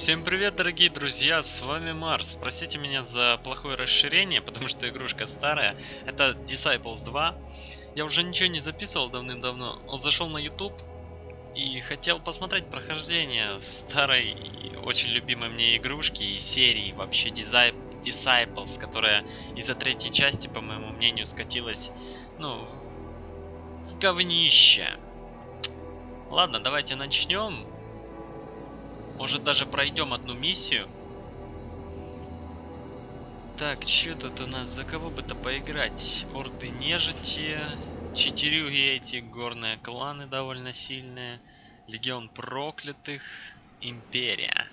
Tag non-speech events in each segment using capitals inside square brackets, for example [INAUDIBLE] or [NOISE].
Всем привет, дорогие друзья, с вами Марс. Простите меня за плохое расширение, потому что игрушка старая. Это Disciples 2. Я уже ничего не записывал давным-давно. Он зашел на YouTube и хотел посмотреть прохождение старой очень любимой мне игрушки и серии вообще Disciples, которая из-за третьей части, по моему мнению, скатилась, ну, в говнище. Ладно, давайте начнем. Может даже пройдем одну миссию. Так, что тут у нас? За кого бы-то поиграть? Орды нежити, четырюги эти, горные кланы довольно сильные, легион проклятых, империя.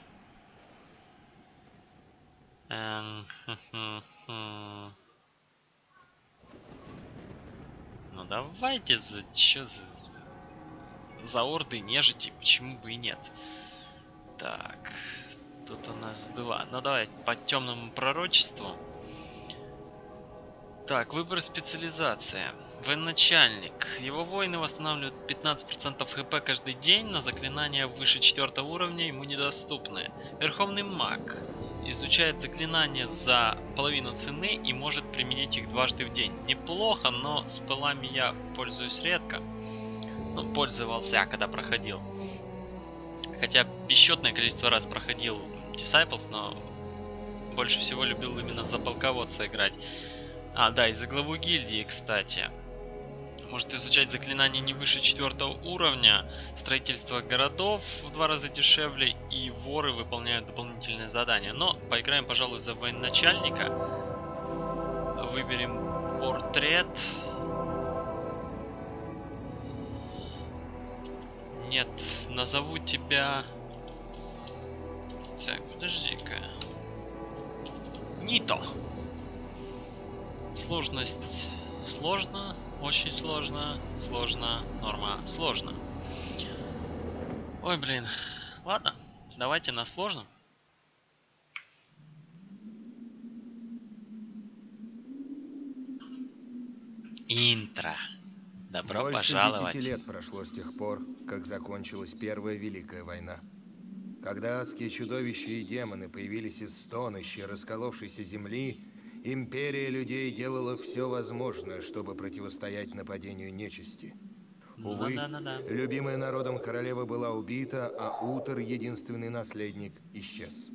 Эм, ну давайте за чё за, за орды нежити, почему бы и нет. Так, тут у нас два. Ну давай по темному пророчеству. Так, выбор специализации. Военачальник. Его воины восстанавливают 15% хп каждый день, но заклинания выше 4 уровня ему недоступны. Верховный маг. Изучает заклинания за половину цены и может применить их дважды в день. Неплохо, но с пылами я пользуюсь редко. Ну, пользовался, когда проходил. Хотя бесчетное количество раз проходил Disciples, но больше всего любил именно за полководца играть. А, да, и за главу гильдии, кстати. Может изучать заклинания не выше четвертого уровня, строительство городов в два раза дешевле и воры выполняют дополнительные задания. Но поиграем, пожалуй, за военачальника. Выберем портрет. Нет, назову тебя... Так, подожди-ка. Нито. Сложность сложно, очень сложно, сложно, норма, сложно. Ой, блин. Ладно, давайте на сложном. Интро. Добро Больше пожаловать. десяти лет прошло с тех пор, как закончилась Первая Великая война. Когда адские чудовища и демоны появились из стонущей, расколовшейся земли, империя людей делала все возможное, чтобы противостоять нападению нечисти. Увы, Да-да-да-да. любимая народом королева была убита, а Утор, единственный наследник, исчез.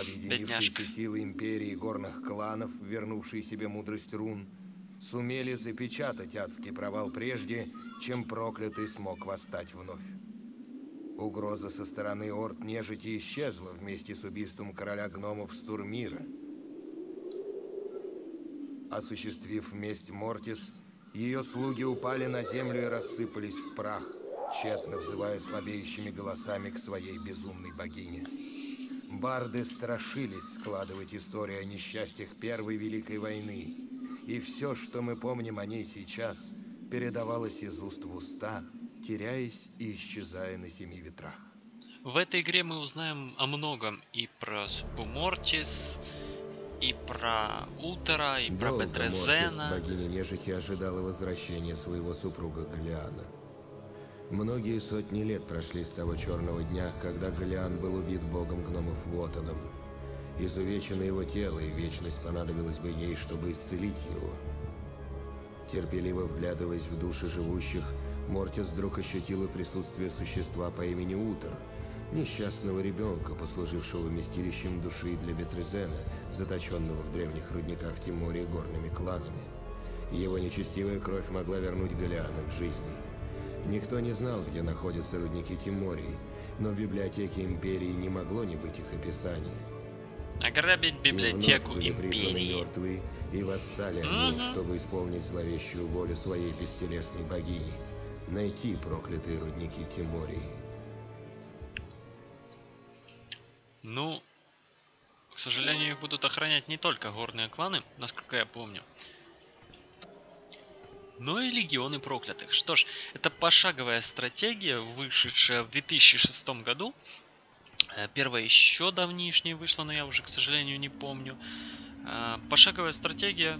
Объединившиеся Бедняжка. силы империи горных кланов, вернувшие себе мудрость рун, сумели запечатать адский провал прежде, чем проклятый смог восстать вновь. Угроза со стороны орд нежити исчезла вместе с убийством короля гномов Стурмира. Осуществив месть Мортис, ее слуги упали на землю и рассыпались в прах, тщетно взывая слабеющими голосами к своей безумной богине. Барды страшились складывать историю о несчастьях Первой Великой войны, и все, что мы помним о ней сейчас, передавалось из уст в уста, теряясь и исчезая на семи ветрах. В этой игре мы узнаем о многом и про Супу Мортис, и про Утера, и про Долго Бетрезена. Мортис, богиня нежити, ожидала возвращения своего супруга Галиана. Многие сотни лет прошли с того черного дня, когда Галиан был убит богом гномов Вотаном. Изувечено его тело, и вечность понадобилась бы ей, чтобы исцелить его. Терпеливо вглядываясь в души живущих, Мортис вдруг ощутила присутствие существа по имени Утер, несчастного ребенка, послужившего вместилищем души для Бетрезена, заточенного в древних рудниках Тимории горными кланами. Его нечестивая кровь могла вернуть Голиана к жизни. Никто не знал, где находятся рудники Тимории, но в библиотеке Империи не могло не быть их описаний. Ограбить И библиотеку призваны Империи. мертвые, и восстали они, Мгм. чтобы исполнить зловещую волю своей бестелесной богини. Найти проклятые рудники Тимории. Ну, к сожалению, их будут охранять не только горные кланы, насколько я помню, но и легионы проклятых. Что ж, это пошаговая стратегия, вышедшая в 2006 году. Э, Первая еще давнишней вышла, но я уже, к сожалению, не помню. Э, Пошаговая стратегия.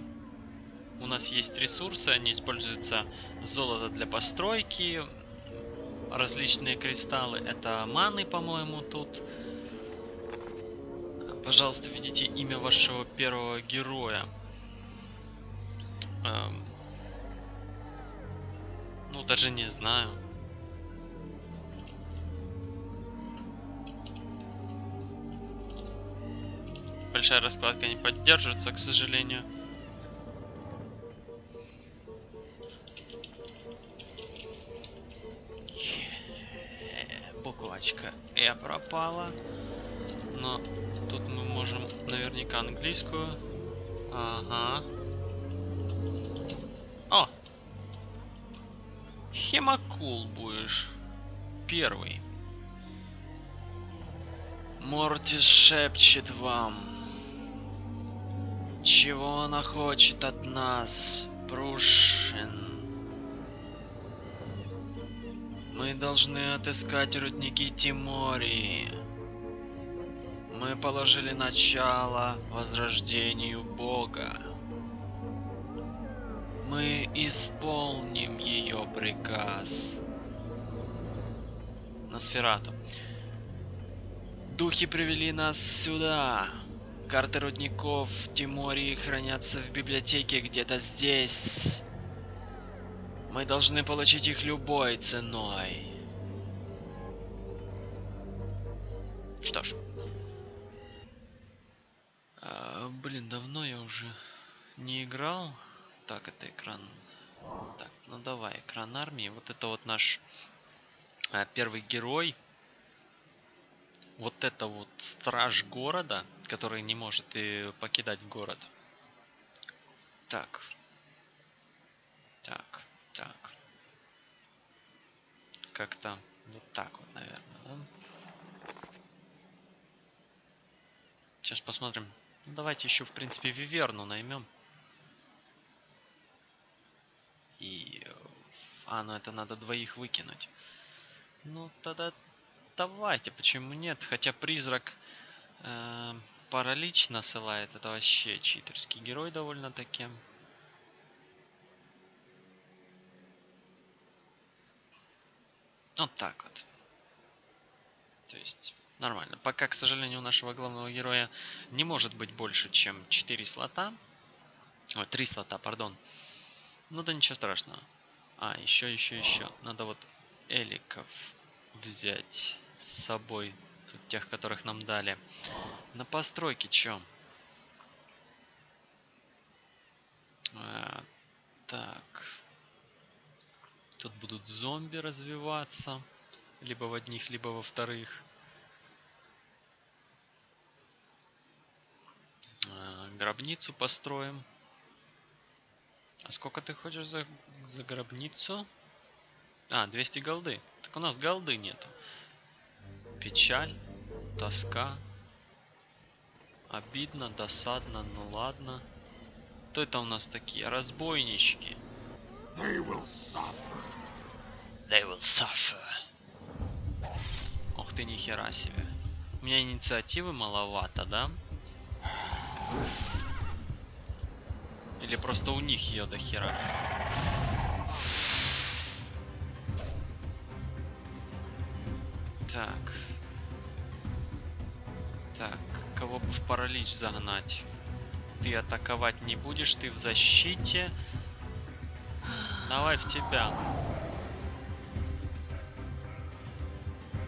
У нас есть ресурсы, они используются золото для постройки, различные кристаллы. Это маны, по-моему, тут. Пожалуйста, введите имя вашего первого героя. Эм, ну, даже не знаю. Большая раскладка не поддерживается, к сожалению. Буквочка «э» пропала. Но тут мы можем наверняка английскую. Ага. О! Хемакул будешь. Первый. Мортис шепчет вам. Чего она хочет от нас, Прушин? Мы должны отыскать рудники Тимории. Мы положили начало возрождению Бога. Мы исполним ее приказ. Носферату. Духи привели нас сюда. Карты рудников Тимории хранятся в библиотеке где-то здесь. Мы должны получить их любой ценой. Что ж. А, блин, давно я уже не играл. Так, это экран. Так, ну давай, экран армии. Вот это вот наш а, первый герой. Вот это вот страж города, который не может и покидать город. Так. Так. Так. Как-то вот так вот, наверное, да? Сейчас посмотрим. Ну, давайте еще, в принципе, Виверну наймем. И... А, ну это надо двоих выкинуть. Ну, тогда давайте, почему нет? Хотя призрак э, паралич насылает, это вообще читерский герой довольно-таки. Вот так вот. То есть нормально. Пока, к сожалению, у нашего главного героя не может быть больше, чем 4 слота. Ой, 3 слота, пардон. Ну да ничего страшного. А, еще, еще, еще. Надо вот эликов взять с собой. Тут тех, которых нам дали. На постройке чё? А, так. Тут будут зомби развиваться. Либо в одних, либо во вторых. А, гробницу построим. А сколько ты хочешь за, за гробницу? А, 200 голды. Так у нас голды нету. Печаль, тоска. Обидно, досадно, ну ладно. Кто это у нас такие? Разбойнички. They will suffer. They will suffer. Ох ты, нихера себе. У меня инициативы маловато, да? Или просто у них ее до хера? Так. Так, бы в паралич загнать? Ты атаковать не будешь, ты в защите. Давай в тебя.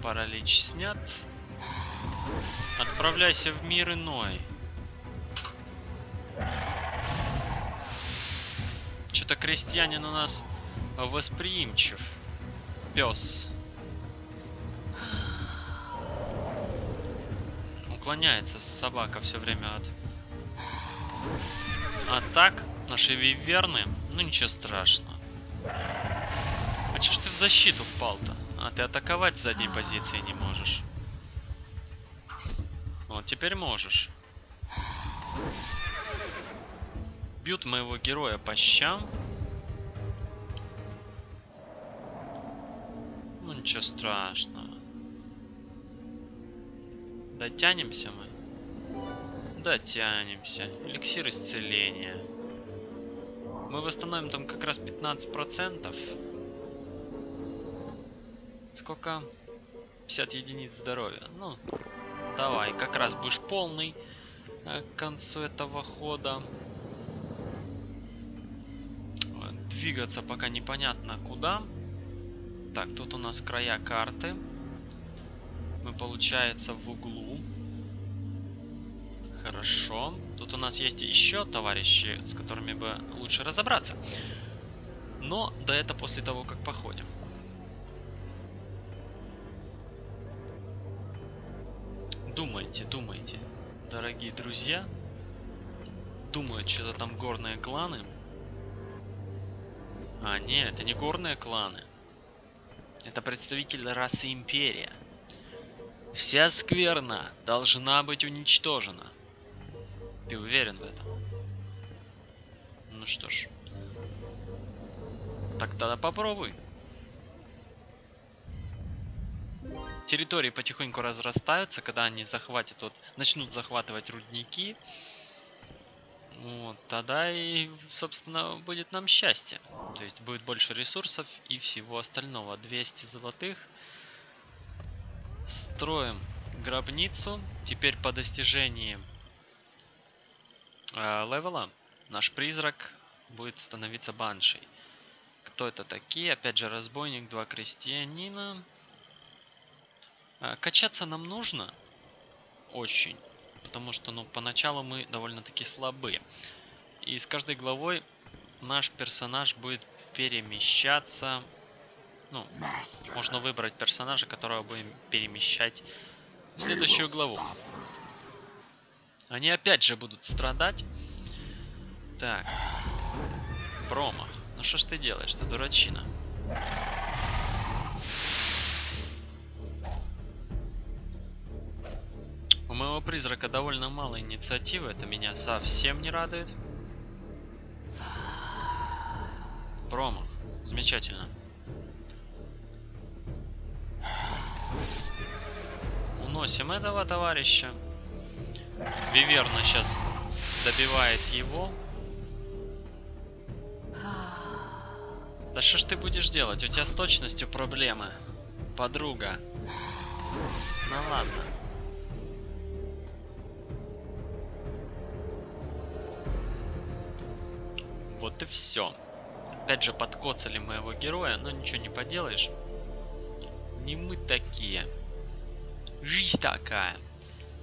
Паралич снят. Отправляйся в мир иной. Что-то крестьянин у нас восприимчив. Пес. Уклоняется собака все время от атак. Наши виверны. Ну ничего страшного. А че ж ты в защиту впал-то? А, ты атаковать с задней позиции не можешь. Вот, теперь можешь. Бьют моего героя по щам. Ну, ничего страшного. Дотянемся мы? Дотянемся. Эликсир исцеления. Мы восстановим там как раз 15%. Сколько? 50 единиц здоровья. Ну, давай, как раз будешь полный. э, к концу этого хода. Двигаться пока непонятно куда. Так, тут у нас края карты. Мы, получается, в углу. Хорошо. Тут у нас есть еще товарищи, с которыми бы лучше разобраться. Но да это после того, как походим. Думайте, думайте, дорогие друзья. Думают, что-то там горные кланы. А, нет, это не горные кланы. Это представитель расы Империя. Вся скверна должна быть уничтожена. Ты уверен в этом? Ну что ж. Так тогда попробуй. Территории потихоньку разрастаются, когда они захватят, вот, начнут захватывать рудники. Вот, тогда и, собственно, будет нам счастье. То есть будет больше ресурсов и всего остального. 200 золотых. Строим гробницу. Теперь по достижении э, левела наш призрак будет становиться баншей. Кто это такие? Опять же, разбойник, два крестьянина. Э, качаться нам нужно. Очень. Потому что, ну, поначалу мы довольно-таки слабы. И с каждой главой наш персонаж будет перемещаться. Ну, можно выбрать персонажа, которого будем перемещать в следующую главу. Они опять же будут страдать. Так. Промах. Ну что ж ты делаешь-то, дурачина? У моего призрака довольно мало инициативы, это меня совсем не радует. Промах. Замечательно. Уносим этого товарища. Виверна сейчас добивает его. Да что ж ты будешь делать? У тебя с точностью проблемы. Подруга. Ну ладно. Вот и все. Опять же подкоцали моего героя, но ничего не поделаешь. Не мы такие. Жизнь такая.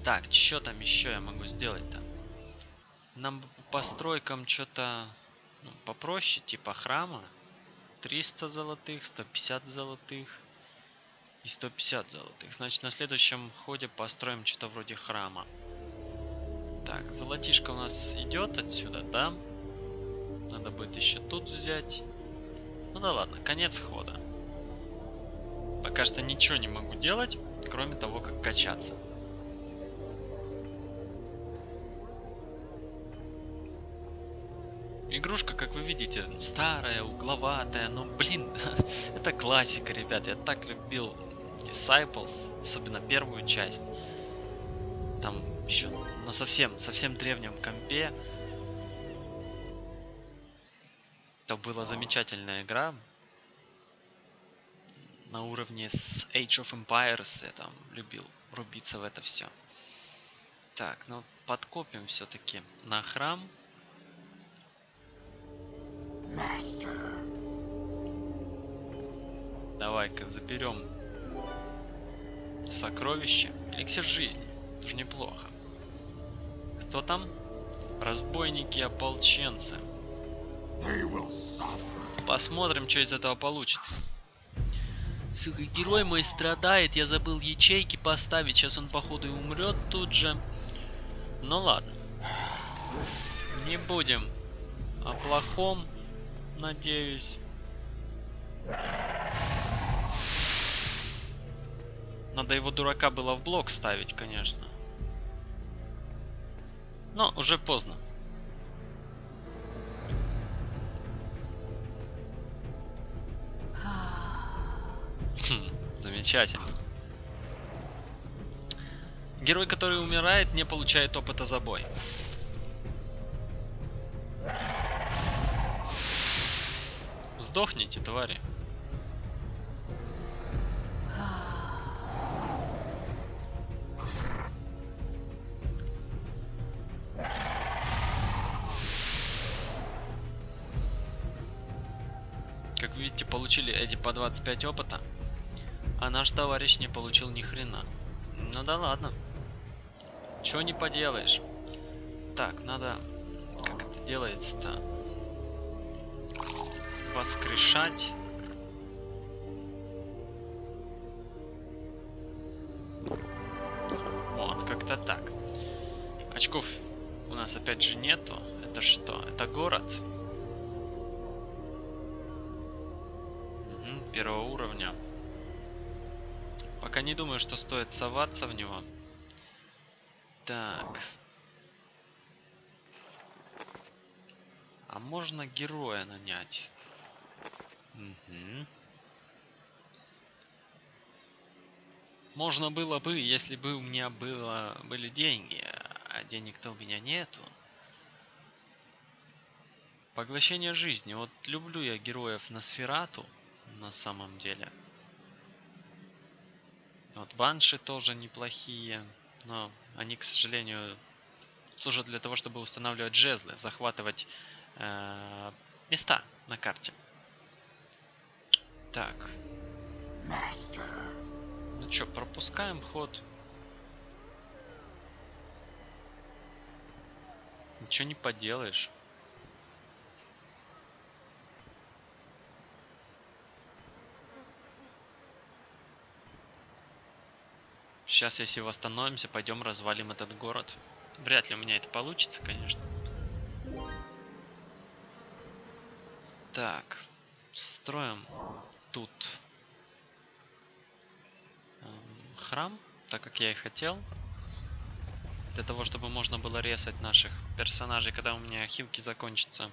Так, что там еще я могу сделать-то? Нам по стройкам что-то ну, попроще, типа храма. 300 золотых, 150 золотых и 150 золотых. Значит, на следующем ходе построим что-то вроде храма. Так, золотишко у нас идет отсюда, да? Надо будет еще тут взять. Ну да ладно, конец хода. Пока что ничего не могу делать, кроме того, как качаться. Игрушка, как вы видите, старая, угловатая, но, блин, [LAUGHS] это классика, ребят. Я так любил Disciples, особенно первую часть. Там еще на совсем, совсем древнем компе. Это была замечательная игра. На уровне с Age of Empires я там любил рубиться в это все. Так, ну подкопим все-таки на храм. Давай-ка заберем сокровище. Эликсир жизни. Тоже неплохо. Кто там? Разбойники-ополченцы. Посмотрим, что из этого получится. Сука, герой мой страдает, я забыл ячейки поставить, сейчас он походу и умрет тут же. Ну ладно. Не будем о плохом надеюсь. Надо его дурака было в блок ставить, конечно. Но уже поздно. Хм, замечательно. Герой, который умирает, не получает опыта за бой. Сдохните, твари. Как видите, получили эти по 25 опыта. А наш товарищ не получил ни хрена. Ну да ладно. Чего не поделаешь. Так, надо... Как это делается-то? Воскрешать. Вот, как-то так. Очков у нас опять же нету. Это что? Это город? Угу, первого уровня. Пока не думаю, что стоит соваться в него. Так. А можно героя нанять? Угу. Можно было бы, если бы у меня было, были деньги, а денег-то у меня нету. Поглощение жизни. Вот люблю я героев на сферату, на самом деле. Вот банши тоже неплохие, но они, к сожалению, служат для того, чтобы устанавливать жезлы, захватывать э, места на карте. Так. Ну что, пропускаем ход. Ничего не поделаешь. Сейчас, если восстановимся, пойдем развалим этот город. Вряд ли у меня это получится, конечно. Так, строим тут эм, храм, так как я и хотел. Для того, чтобы можно было резать наших персонажей, когда у меня хилки закончатся.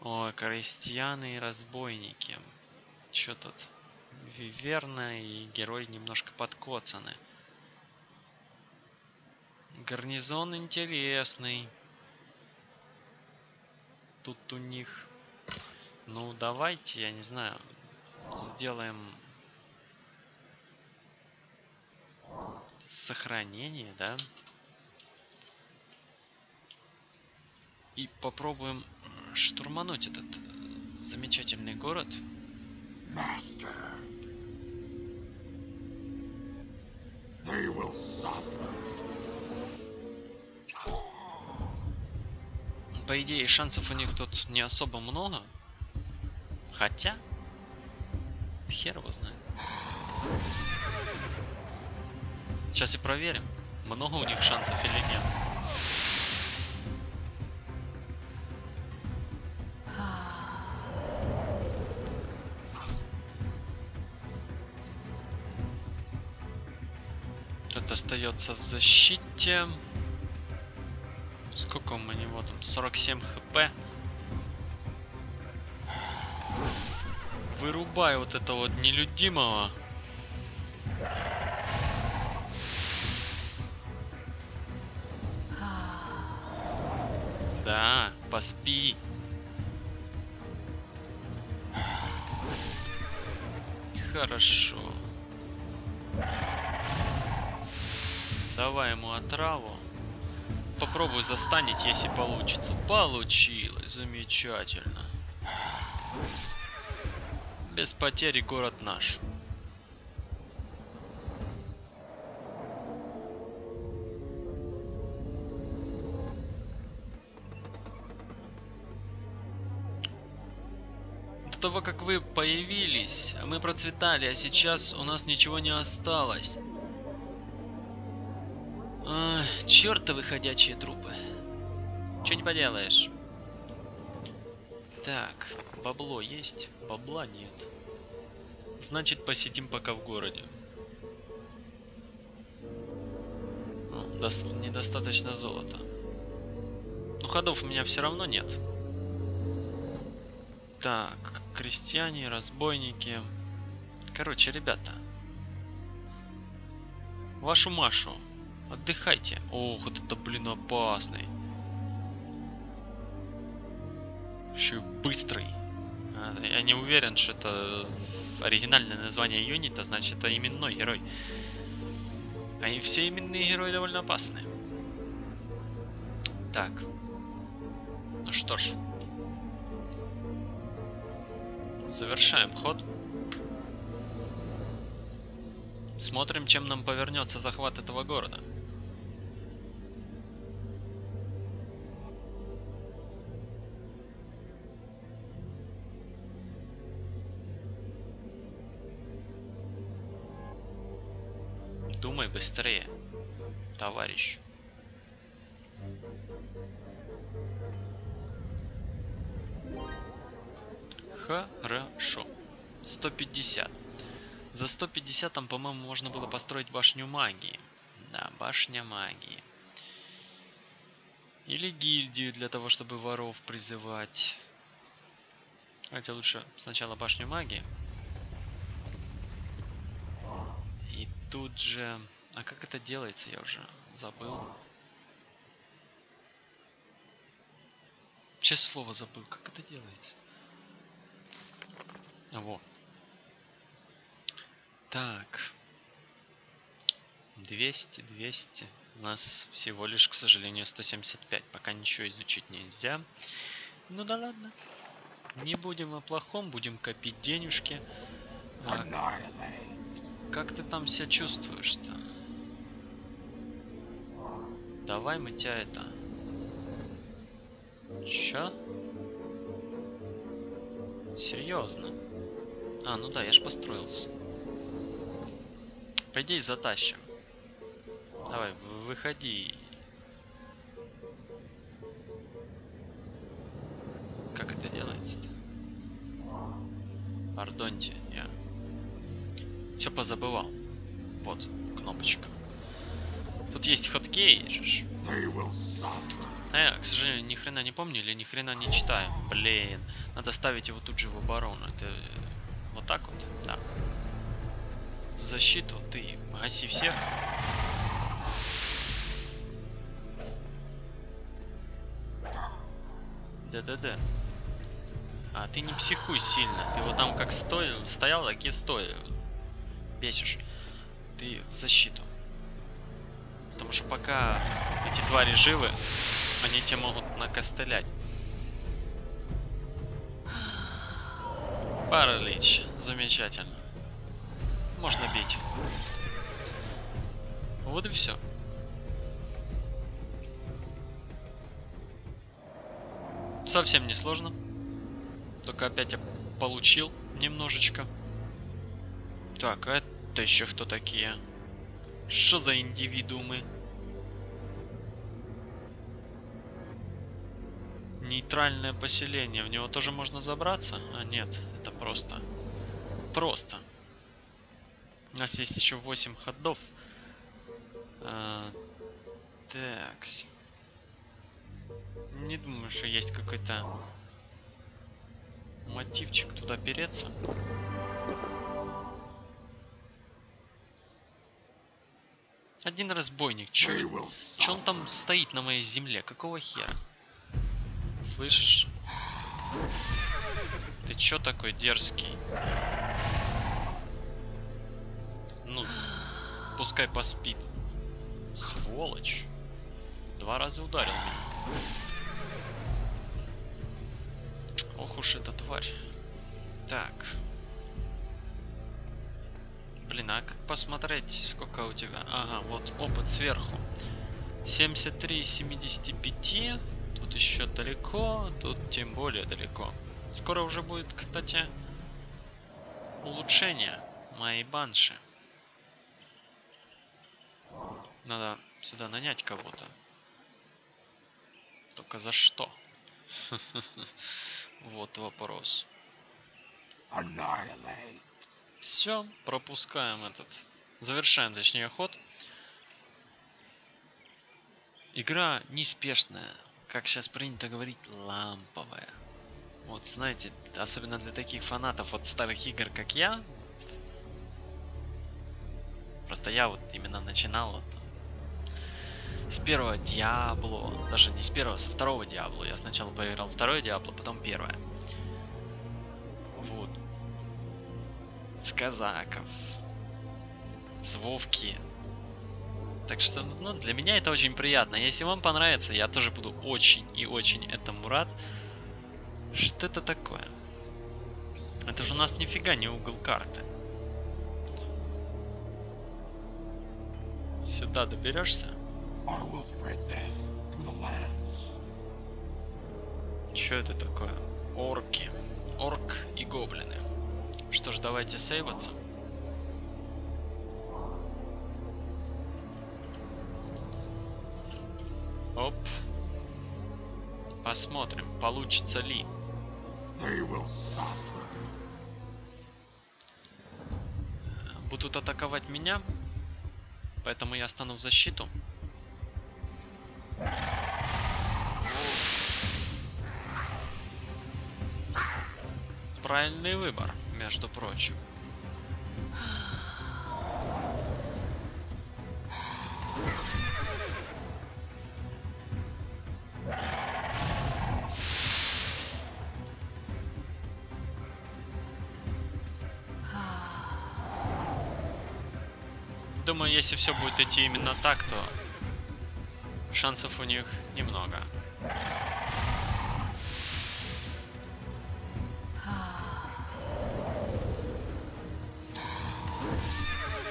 Ой, крестьяны и разбойники. Чё тут? Виверна и герой немножко подкоцаны. Гарнизон интересный. Тут у них... Ну, давайте, я не знаю, сделаем сохранение, да? И попробуем штурмануть этот замечательный город. Master. They will suffer. По идее, шансов у них тут не особо много. Хотя, хер его знает. Сейчас и проверим, много у них шансов или нет. Остается в защите. Сколько у него там? 47 хп. Вырубай вот этого вот нелюдимого. Да, поспи. Хорошо. Давай ему отраву. Попробуй застанить, если получится. Получилось. Замечательно. Без потери город наш. До того, как вы появились, мы процветали, а сейчас у нас ничего не осталось. Чертовы ходячие трупы. Че не поделаешь. Так, бабло есть? Бабла нет. Значит, посидим пока в городе. Ну, недостаточно золота. Ну, ходов у меня все равно нет. Так, крестьяне, разбойники. Короче, ребята. Вашу Машу Отдыхайте. Ох, вот это, блин, опасный. Еще быстрый. А, я не уверен, что это оригинальное название юнита, значит это именной герой. А и все именные герои довольно опасны. Так. Ну что ж. Завершаем ход. Смотрим, чем нам повернется захват этого города. Товарищ. Хорошо. 150. За 150 там, по-моему, можно было построить башню магии. Да, башня магии. Или гильдию для того, чтобы воров призывать. Хотя лучше сначала башню магии. И тут же... А как это делается, я уже забыл. Честное слово забыл, как это делается. Во. Так. 200, 200. У нас всего лишь, к сожалению, 175. Пока ничего изучить нельзя. Ну да ладно. Не будем о плохом, будем копить денежки. А, как ты там себя чувствуешь-то? Давай мы тебя это... Чё? Серьезно? А, ну да, я ж построился. По идее, затащим. Давай, выходи. Как это делается-то? Пардоньте, я все позабывал. Вот, кнопочка. Тут есть хоткей. А я, к сожалению, ни хрена не помню или ни хрена не читаю. Блин, надо ставить его тут же в оборону. Это вот так вот, да. В защиту ты гаси всех. Да-да-да. А ты не психуй сильно. Ты вот там как стой, стоял, так и стой. Бесишь. Ты в защиту. Потому что пока эти твари живы, они тебя могут накостылять. Паралич. Замечательно. Можно бить. Вот и все. Совсем не сложно. Только опять я получил немножечко. Так, а это еще кто такие? Что за индивидуумы? Нейтральное поселение. В него тоже можно забраться? А нет, это просто. Просто. У нас есть еще 8 ходов. А, так. Не думаю, что есть какой-то мотивчик туда переться. Один разбойник. Чё, чё он там стоит на моей земле? Какого хера? Слышишь? Ты чё такой дерзкий? Ну, пускай поспит. Сволочь. Два раза ударил меня. Ох уж эта тварь. Так. Блин, а как посмотреть, сколько у тебя? Ага, вот опыт сверху. 73 из 75 тут еще далеко, тут тем более далеко. Скоро уже будет, кстати, улучшение моей банши. Надо сюда нанять кого-то. Только за что? [LAUGHS] Вот вопрос. Все, пропускаем этот. Завершаем, точнее, ход. Игра неспешная как сейчас принято говорить, ламповая. Вот, знаете, особенно для таких фанатов от старых игр, как я, просто я вот именно начинал вот с первого Диабло, даже не с первого, со второго Диабло. Я сначала поиграл второе Диабло, потом первое. Вот. С казаков. С Вовки. Так что, ну, для меня это очень приятно. Если вам понравится, я тоже буду очень и очень этому рад. Что это такое? Это же у нас нифига не угол карты. Сюда доберешься? Что это такое? Орки. Орк и гоблины. Что ж, давайте сейваться. Оп. Посмотрим, получится ли. Будут атаковать меня, поэтому я стану в защиту. Правильный выбор, между прочим. [SIGHS] [SIGHS] Думаю, если все будет идти именно так, то шансов у них немного.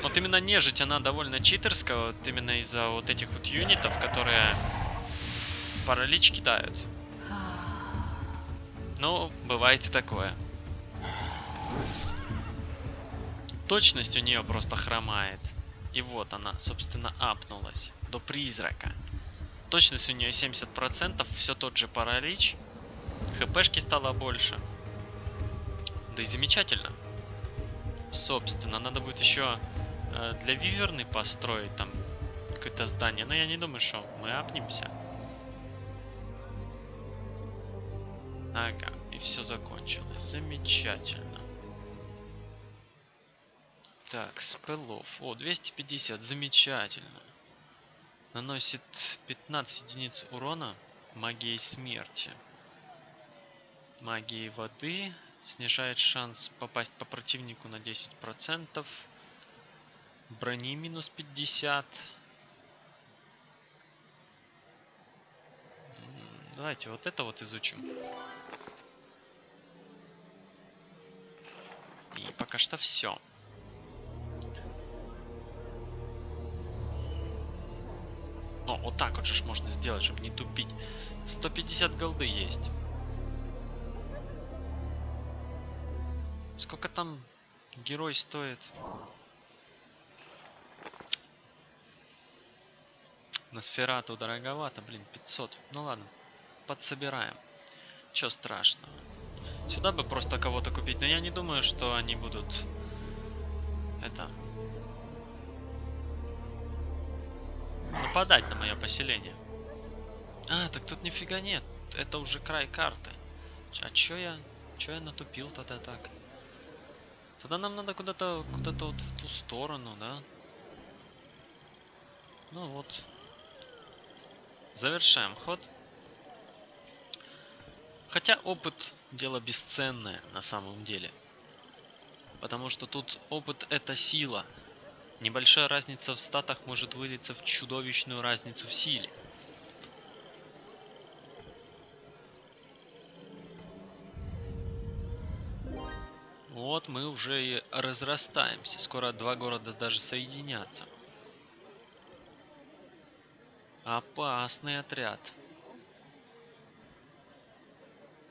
Вот именно нежить, она довольно читерская, вот именно из-за вот этих вот юнитов, которые паралич кидают. Ну, бывает и такое. Точность у нее просто хромает. И вот она, собственно, апнулась до призрака. Точность у нее 70%, все тот же паралич. ХПшки стало больше. Да и замечательно. Собственно, надо будет еще э, для Виверны построить там какое-то здание. Но я не думаю, что мы апнемся. Ага, и все закончилось. Замечательно. Так, спелов. О, 250, замечательно. Наносит 15 единиц урона магией смерти. Магией воды снижает шанс попасть по противнику на 10%. Брони минус 50. Давайте вот это вот изучим. И пока что все. Но вот так вот же можно сделать, чтобы не тупить. 150 голды есть. Сколько там герой стоит? На сферату дороговато, блин, 500. Ну ладно, подсобираем. Чё страшного. Сюда бы просто кого-то купить, но я не думаю, что они будут... Это... Нападать на мое поселение. А, так тут нифига нет. Это уже край карты. А чё я... Чё я натупил тогда так? Тогда нам надо куда-то куда-то вот в ту сторону, да? Ну вот. Завершаем ход. Хотя опыт дело бесценное на самом деле. Потому что тут опыт это сила. Небольшая разница в статах может вылиться в чудовищную разницу в силе. Вот мы уже и разрастаемся. Скоро два города даже соединятся. Опасный отряд.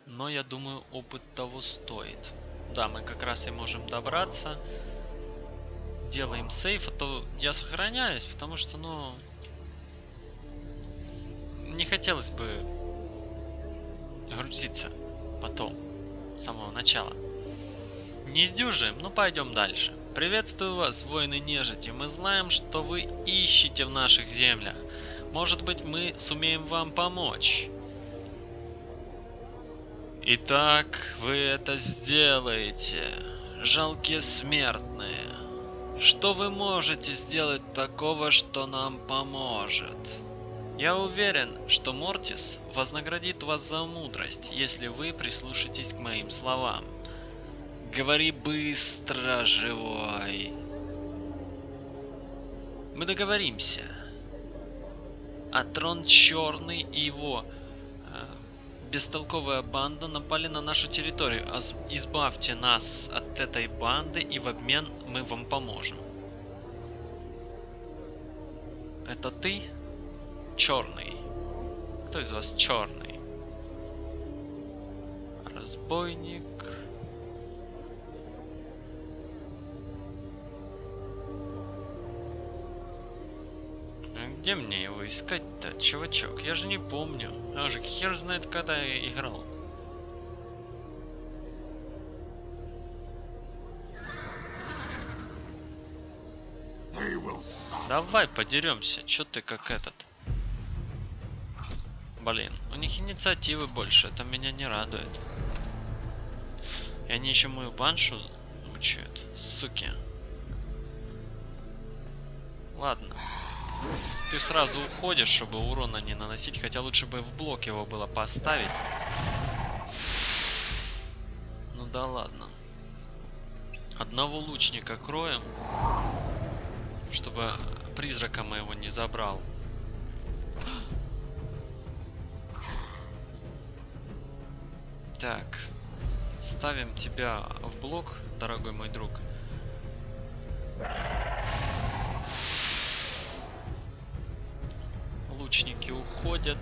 Но я думаю, опыт того стоит. Да, мы как раз и можем добраться. Делаем сейф, а то я сохраняюсь, потому что, ну... Не хотелось бы грузиться потом, с самого начала. Не сдюжим, ну пойдем дальше. Приветствую вас, воины нежити. Мы знаем, что вы ищете в наших землях. Может быть, мы сумеем вам помочь. Итак, вы это сделаете. Жалкие смертные. Что вы можете сделать такого, что нам поможет? Я уверен, что Мортис вознаградит вас за мудрость, если вы прислушаетесь к моим словам. Говори быстро, живой. Мы договоримся. А трон черный и его бестолковая банда напали на нашу территорию. Аз- Избавьте нас от этой банды, и в обмен мы вам поможем. Это ты? Черный. Кто из вас черный? Разбойник. Где мне его искать-то, чувачок? Я же не помню. Я же хер знает, когда я играл. Давай подеремся. Чё ты как этот? Блин, у них инициативы больше, это меня не радует. И они еще мою баншу мучают, суки. Ладно. Ты сразу уходишь, чтобы урона не наносить, хотя лучше бы в блок его было поставить. Ну да ладно. Одного лучника кроем, чтобы призрака моего не забрал. Так, ставим тебя в блок, дорогой мой друг. Лучники уходят.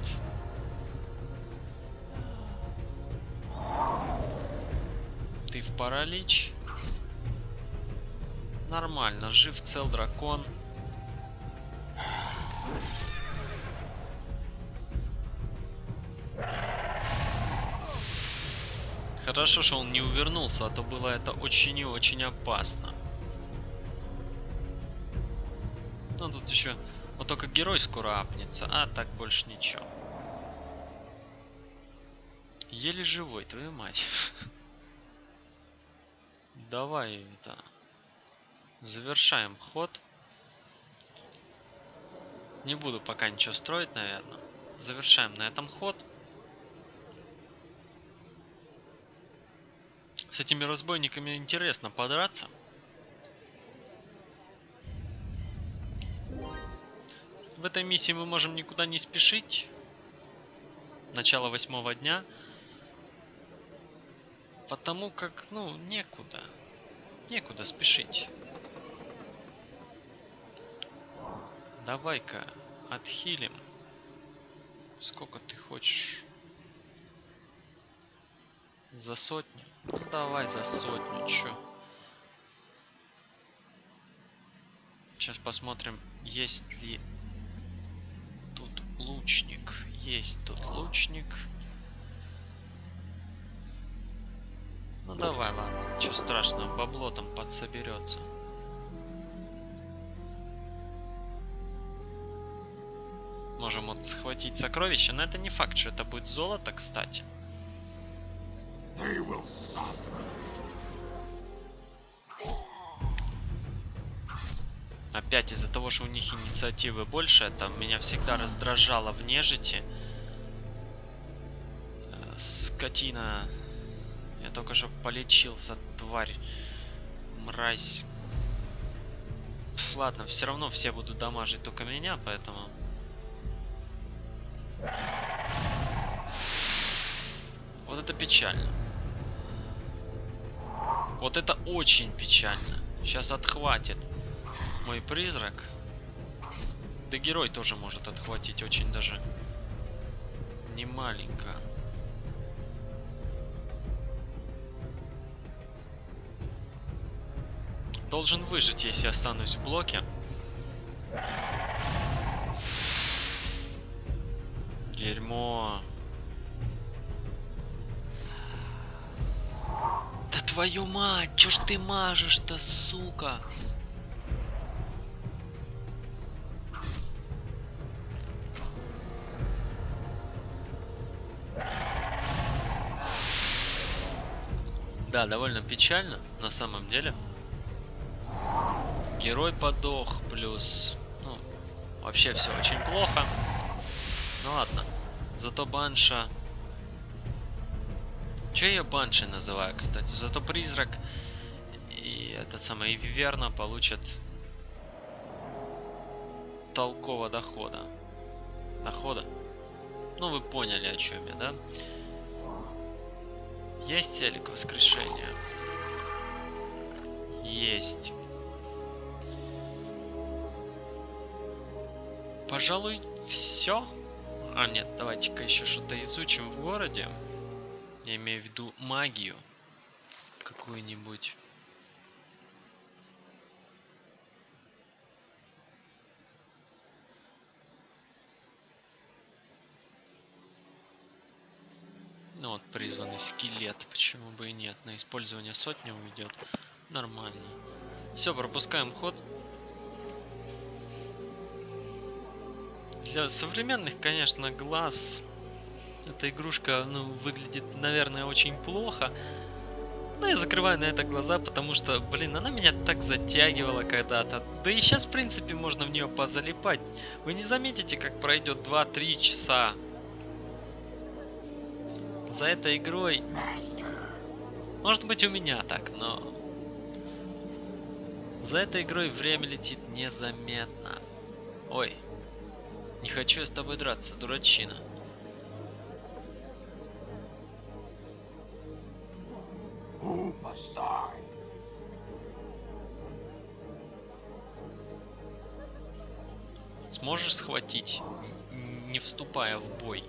Ты в паралич. Нормально, жив цел дракон. Хорошо, что он не увернулся, а то было это очень и очень опасно. Ну тут еще вот только герой скоро апнется, а так больше ничего. Еле живой, твою мать. [LAUGHS] Давай это. Завершаем ход. Не буду пока ничего строить, наверное. Завершаем на этом ход. С этими разбойниками интересно подраться. В этой миссии мы можем никуда не спешить. Начало восьмого дня. Потому как, ну, некуда. Некуда спешить. Давай-ка отхилим. Сколько ты хочешь? За сотню? Ну давай за сотню, чё? Сейчас посмотрим, есть ли лучник. Есть тут лучник. Ну давай, ладно, ничего страшного, бабло там подсоберется. Можем вот схватить сокровище, но это не факт, что это будет золото, кстати. Опять из-за того, что у них инициативы больше, это меня всегда раздражало в нежити. Э, Скотина. Я только что полечился, тварь. Мразь. Пф, Ладно, все равно все будут дамажить только меня, поэтому... Вот это печально. Вот это очень печально. Сейчас отхватит мой призрак. Да герой тоже может отхватить очень даже не маленько. Должен выжить, если останусь в блоке. Дерьмо. Да твою мать, чё ж ты мажешь-то, сука? Да, довольно печально, на самом деле. Герой подох, плюс... Ну, вообще все очень плохо. Ну ладно. Зато Банша... Че я Банши называю, кстати? Зато Призрак и этот самый Виверна получат толкового дохода. Дохода? Ну, вы поняли, о чем я, да? Есть элик воскрешения? Есть. Пожалуй, все. А, нет, давайте-ка еще что-то изучим в городе. Я имею в виду магию. Какую-нибудь. Ну вот, призванный скелет, почему бы и нет. На использование сотни уйдет. Нормально. Все, пропускаем ход. Для современных, конечно, глаз эта игрушка, ну, выглядит, наверное, очень плохо. Но я закрываю на это глаза, потому что, блин, она меня так затягивала когда-то. Да и сейчас, в принципе, можно в нее позалипать. Вы не заметите, как пройдет 2-3 часа. За этой игрой... Может быть, у меня так, но... За этой игрой время летит незаметно. Ой, не хочу я с тобой драться, дурачина. Сможешь схватить, не вступая в бой?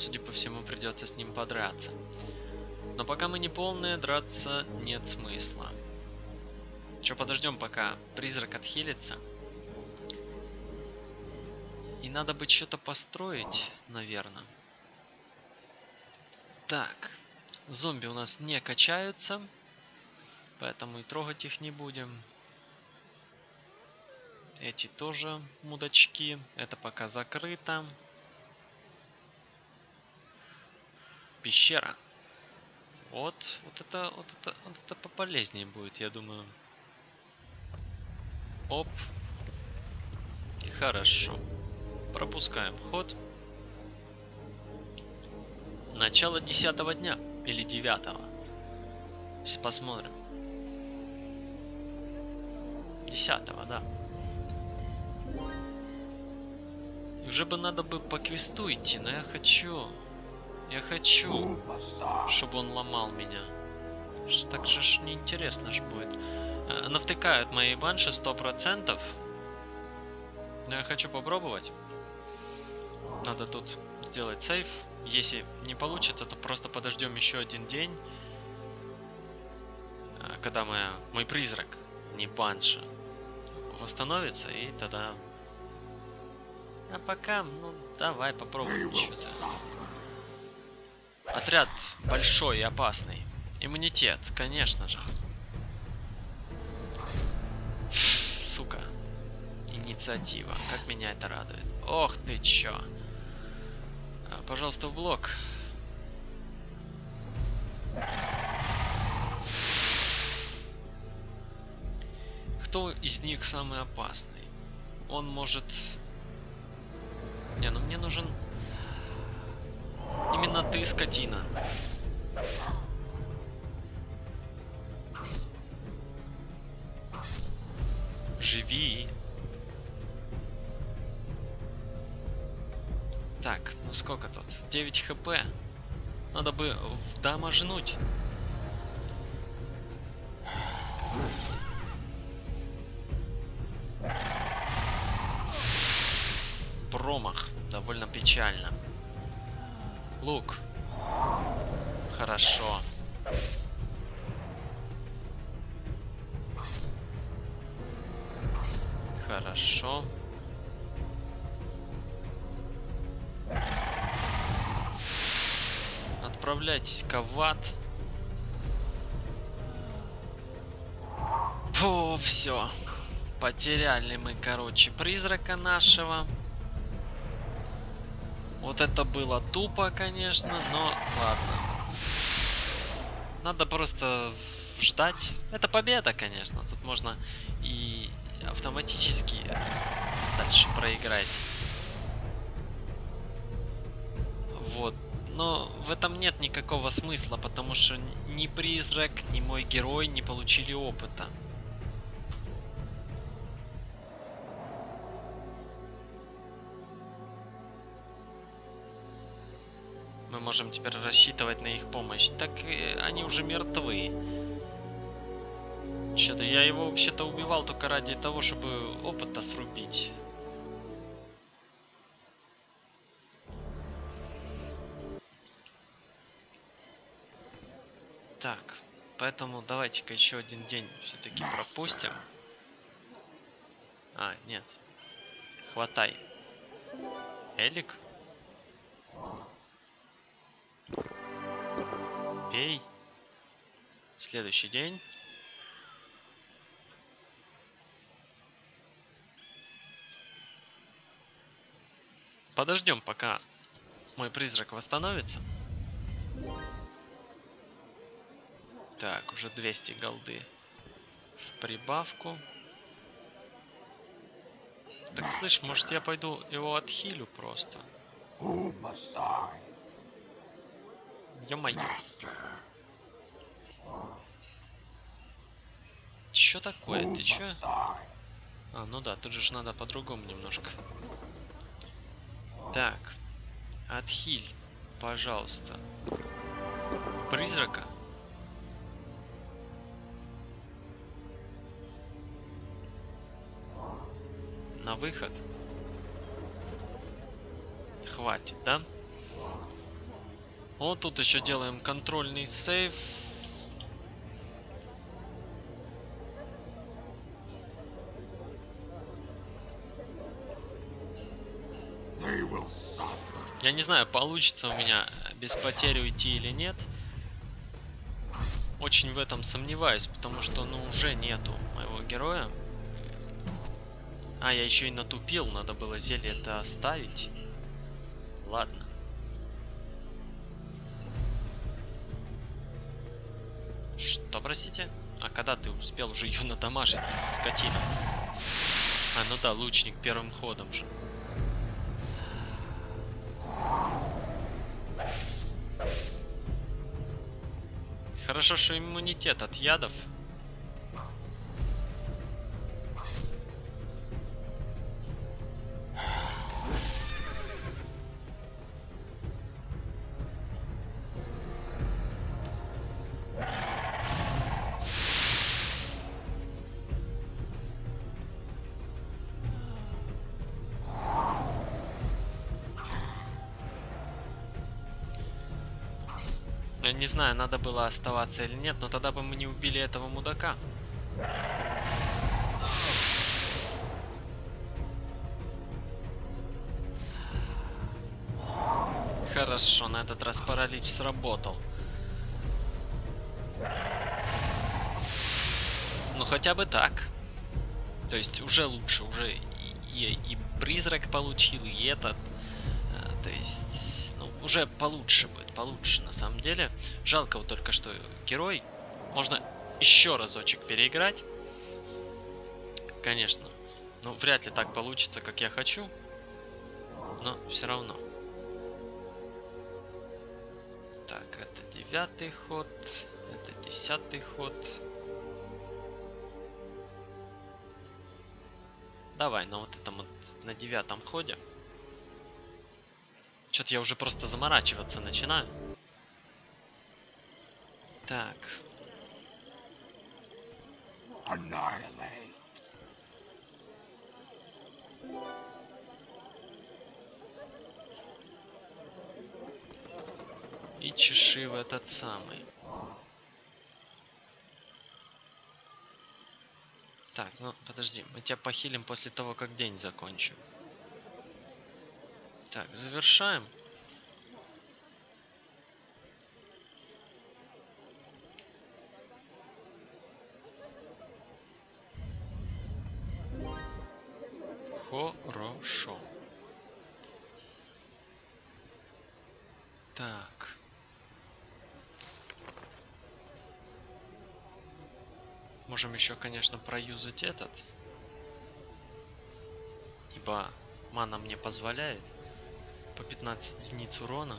Судя по всему, придется с ним подраться. Но пока мы не полные, драться нет смысла. Че, подождем, пока призрак отхилится. И надо бы что-то построить, наверное. Так, зомби у нас не качаются, поэтому и трогать их не будем. Эти тоже мудачки. Это пока закрыто. Пещера. Вот, вот это, вот это, вот это пополезнее будет, я думаю. Оп. Хорошо. Пропускаем ход. Начало десятого дня. Или девятого. Сейчас посмотрим. Десятого, да. И уже бы надо бы по квесту идти, но я хочу... Я хочу, чтобы он ломал меня. Так же ж неинтересно ж будет. Э, навтыкают мои банши 100%. Но я хочу попробовать. Надо тут сделать сейф. Если не получится, то просто подождем еще один день. Э, когда моя, мой призрак, не банша, восстановится. И тогда... А пока, ну, давай попробуем что-то. Отряд большой и опасный. Иммунитет, конечно же. Сука. Инициатива. Как меня это радует. Ох ты чё. А, пожалуйста, в блок. Кто из них самый опасный? Он может... Не, ну мне нужен Именно ты, скотина. Живи. Так, ну сколько тут? 9 хп. Надо бы вдаможнуть. Промах. Довольно печально. Лук. Хорошо. Хорошо. Отправляйтесь-ка в ад. Фу, все. Потеряли мы, короче, призрака нашего. Вот это было тупо, конечно, но ладно. Надо просто ждать. Это победа, конечно. Тут можно и автоматически дальше проиграть. Вот. Но в этом нет никакого смысла, потому что ни призрак, ни мой герой не получили опыта. Можем теперь рассчитывать на их помощь. Так они уже мертвы. Что-то я его вообще-то убивал только ради того, чтобы опыта срубить. Так, поэтому давайте-ка еще один день все-таки пропустим. А, нет. Хватай. Элик? Пей. Следующий день. Подождем, пока мой призрак восстановится. Так, уже 200 голды в прибавку. Так, слышь, может я пойду его отхилю просто? Ё-моё. Чё такое? Ты чё? А, ну да, тут же надо по-другому немножко. Так. Отхиль, пожалуйста. Призрака. На выход. Хватит, да? Вот тут еще делаем контрольный сейв. Я не знаю, получится у меня без потери уйти или нет. Очень в этом сомневаюсь, потому что, ну, уже нету моего героя. А, я еще и натупил, надо было зелье это оставить. Ладно. Что, простите? А когда ты успел уже ее надамажить, скотина? А, ну да, лучник первым ходом же. Хорошо, что иммунитет от ядов. Не знаю, надо было оставаться или нет, но тогда бы мы не убили этого мудака. Хорошо, на этот раз паралич сработал. Ну хотя бы так. То есть уже лучше, уже и, и, и призрак получил, и этот. А, то есть, ну, уже получше будет, получше на самом деле. Жалко вот только что герой. Можно еще разочек переиграть. Конечно. Ну, вряд ли так получится, как я хочу. Но все равно. Так, это девятый ход. Это десятый ход. Давай на вот этом вот, на девятом ходе. Что-то я уже просто заморачиваться начинаю. Так. И чеши в этот самый. Так, ну подожди, мы тебя похилим после того, как день закончим. Так, завершаем. Можем еще, конечно, проюзать этот. Ибо мана мне позволяет. По 15 единиц урона.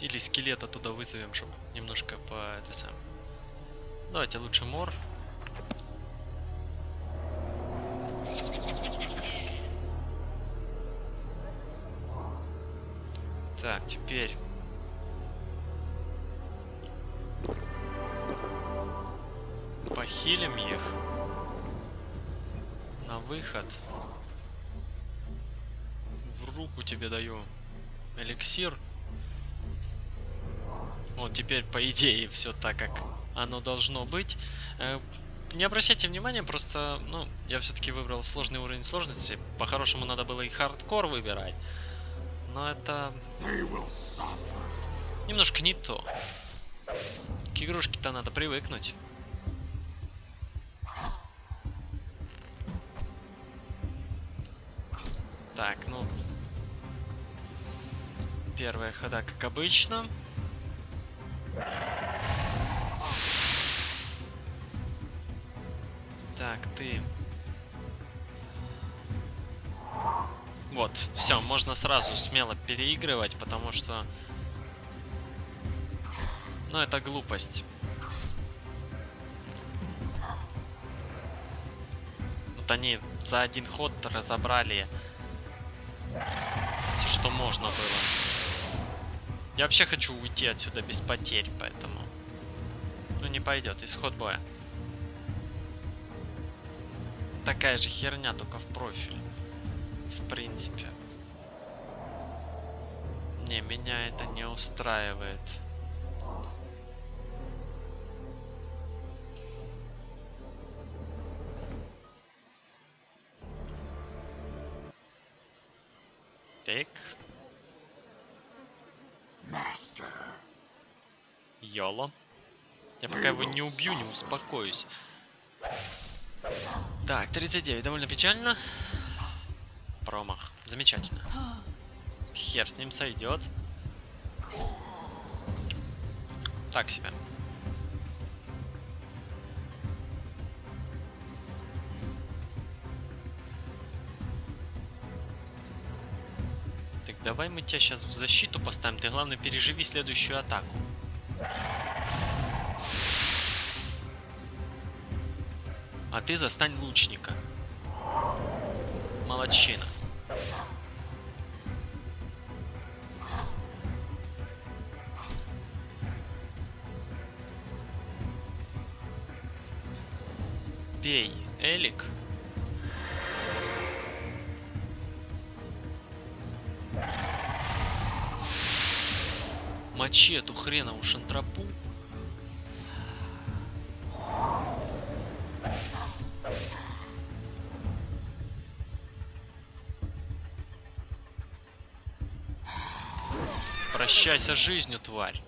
Или скелета туда вызовем, чтобы немножко по... Это сам. Давайте лучше мор. Эликсир. Вот теперь, по идее, все так, как оно должно быть. Э, не обращайте внимания, просто, ну, я все-таки выбрал сложный уровень сложности. По-хорошему надо было и хардкор выбирать. Но это немножко не то. К игрушке-то надо привыкнуть. Так, ну... Первая хода, как обычно. Так, ты... Вот, все, можно сразу смело переигрывать, потому что... Ну, это глупость. Вот они за один ход разобрали все, что можно было. Я вообще хочу уйти отсюда без потерь, поэтому... Ну, не пойдет, исход боя. Такая же херня, только в профиль. В принципе. Не, меня это не устраивает. Не убью, не успокоюсь. Так, 39, довольно печально. Промах. Замечательно. Хер с ним сойдет. Так себе. Так, давай мы тебя сейчас в защиту поставим. Ты главное переживи следующую атаку. Ты застань лучника. Молодчина. Бей, Элик. Мочи эту хренову шантропу. С жизнью, тварь.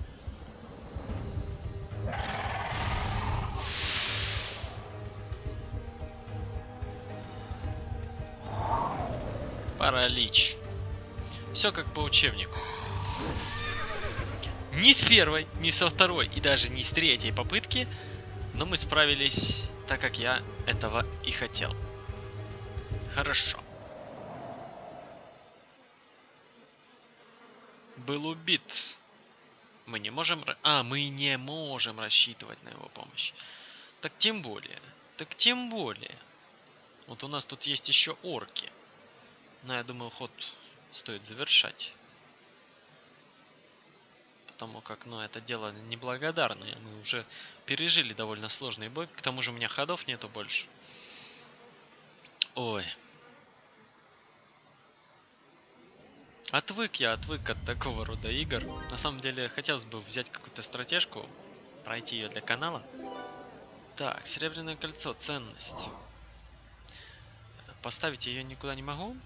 Паралич. Все как по учебнику. Ни с первой, ни со второй и даже не с третьей попытки, но мы справились так, как я этого и хотел. Хорошо. Был убит. Мы не можем... А, мы не можем рассчитывать на его помощь. Так тем более. Так тем более. Вот у нас тут есть еще орки. Но я думаю, ход стоит завершать. Потому как, ну, это дело неблагодарное. Мы уже пережили довольно сложный бой. К тому же у меня ходов нету больше. Ой. Отвык я, отвык от такого рода игр. На самом деле, хотелось бы взять какую-то стратежку, пройти ее для канала. Так, серебряное кольцо, ценность. Поставить ее никуда не могу.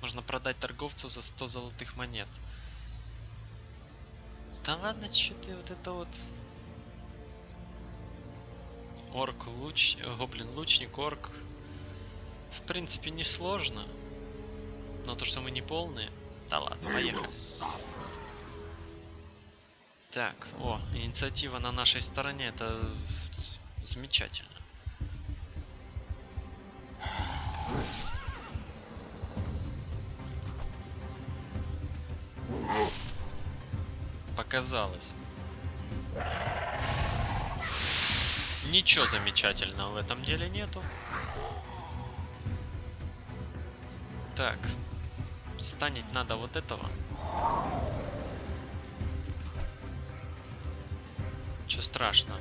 Можно продать торговцу за 100 золотых монет. Да ладно, что ты вот это вот... Орк луч... Гоблин лучник, орк. В принципе, не сложно. Но то, что мы не полные... Да ладно, поехали. Так, о, инициатива на нашей стороне, это замечательно. показалось. Ничего замечательного в этом деле нету. Так. Станет надо вот этого. Че страшно?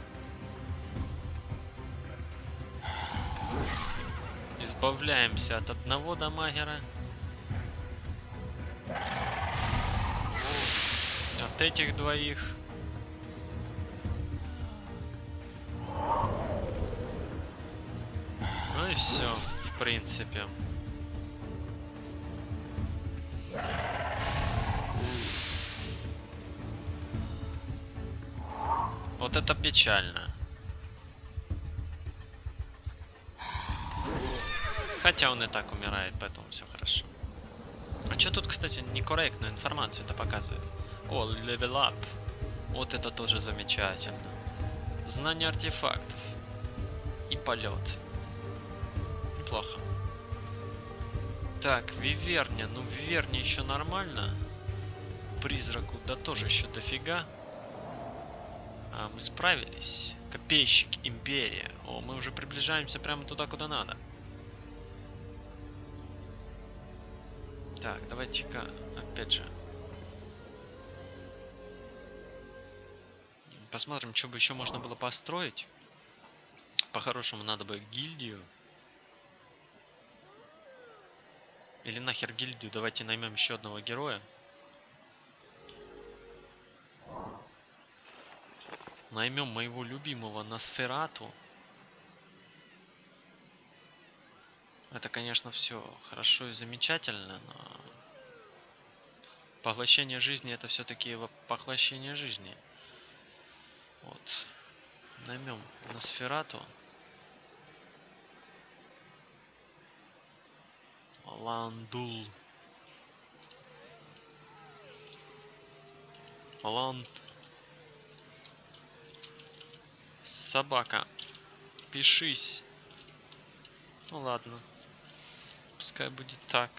Избавляемся от одного дамагера. От этих двоих. Ну и все, в принципе. Вот это печально. Хотя он и так умирает, поэтому все хорошо. А что тут, кстати, некорректную информацию это показывает? О, level up. Вот это тоже замечательно. Знание артефактов. И полет. Неплохо. Так, Виверня. Ну, Виверня еще нормально. Призраку, да тоже еще дофига. А, мы справились. Копейщик, Империя. О, мы уже приближаемся прямо туда, куда надо. Так, давайте-ка, опять же. Посмотрим, что бы еще можно было построить. По-хорошему, надо бы гильдию. Или нахер гильдию, давайте наймем еще одного героя. Наймем моего любимого Носферату. Это, конечно, все хорошо и замечательно, но поглощение жизни это все-таки поглощение жизни. Вот. Наймем Носферату. Ландул. Ланд. Собака. Пишись. Ну ладно. Пускай будет так.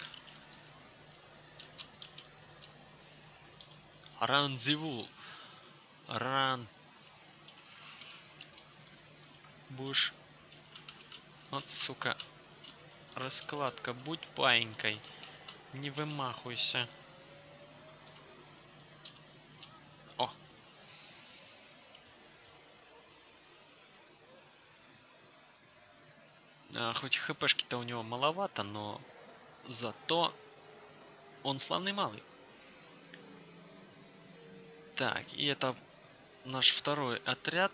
Ранзивул. Ран. Буш. Вот, сука. Раскладка. Будь паинькой. Не вымахуйся. Хоть хпшки-то у него маловато, но зато он славный малый. Так, и это наш второй отряд.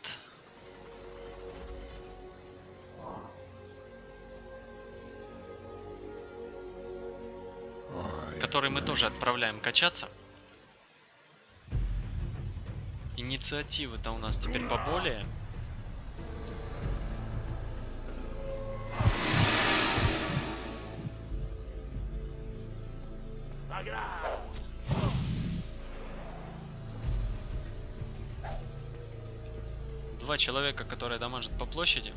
Который мы тоже отправляем качаться. Инициативы-то у нас теперь поболее. Человека, которые дамажат по площади.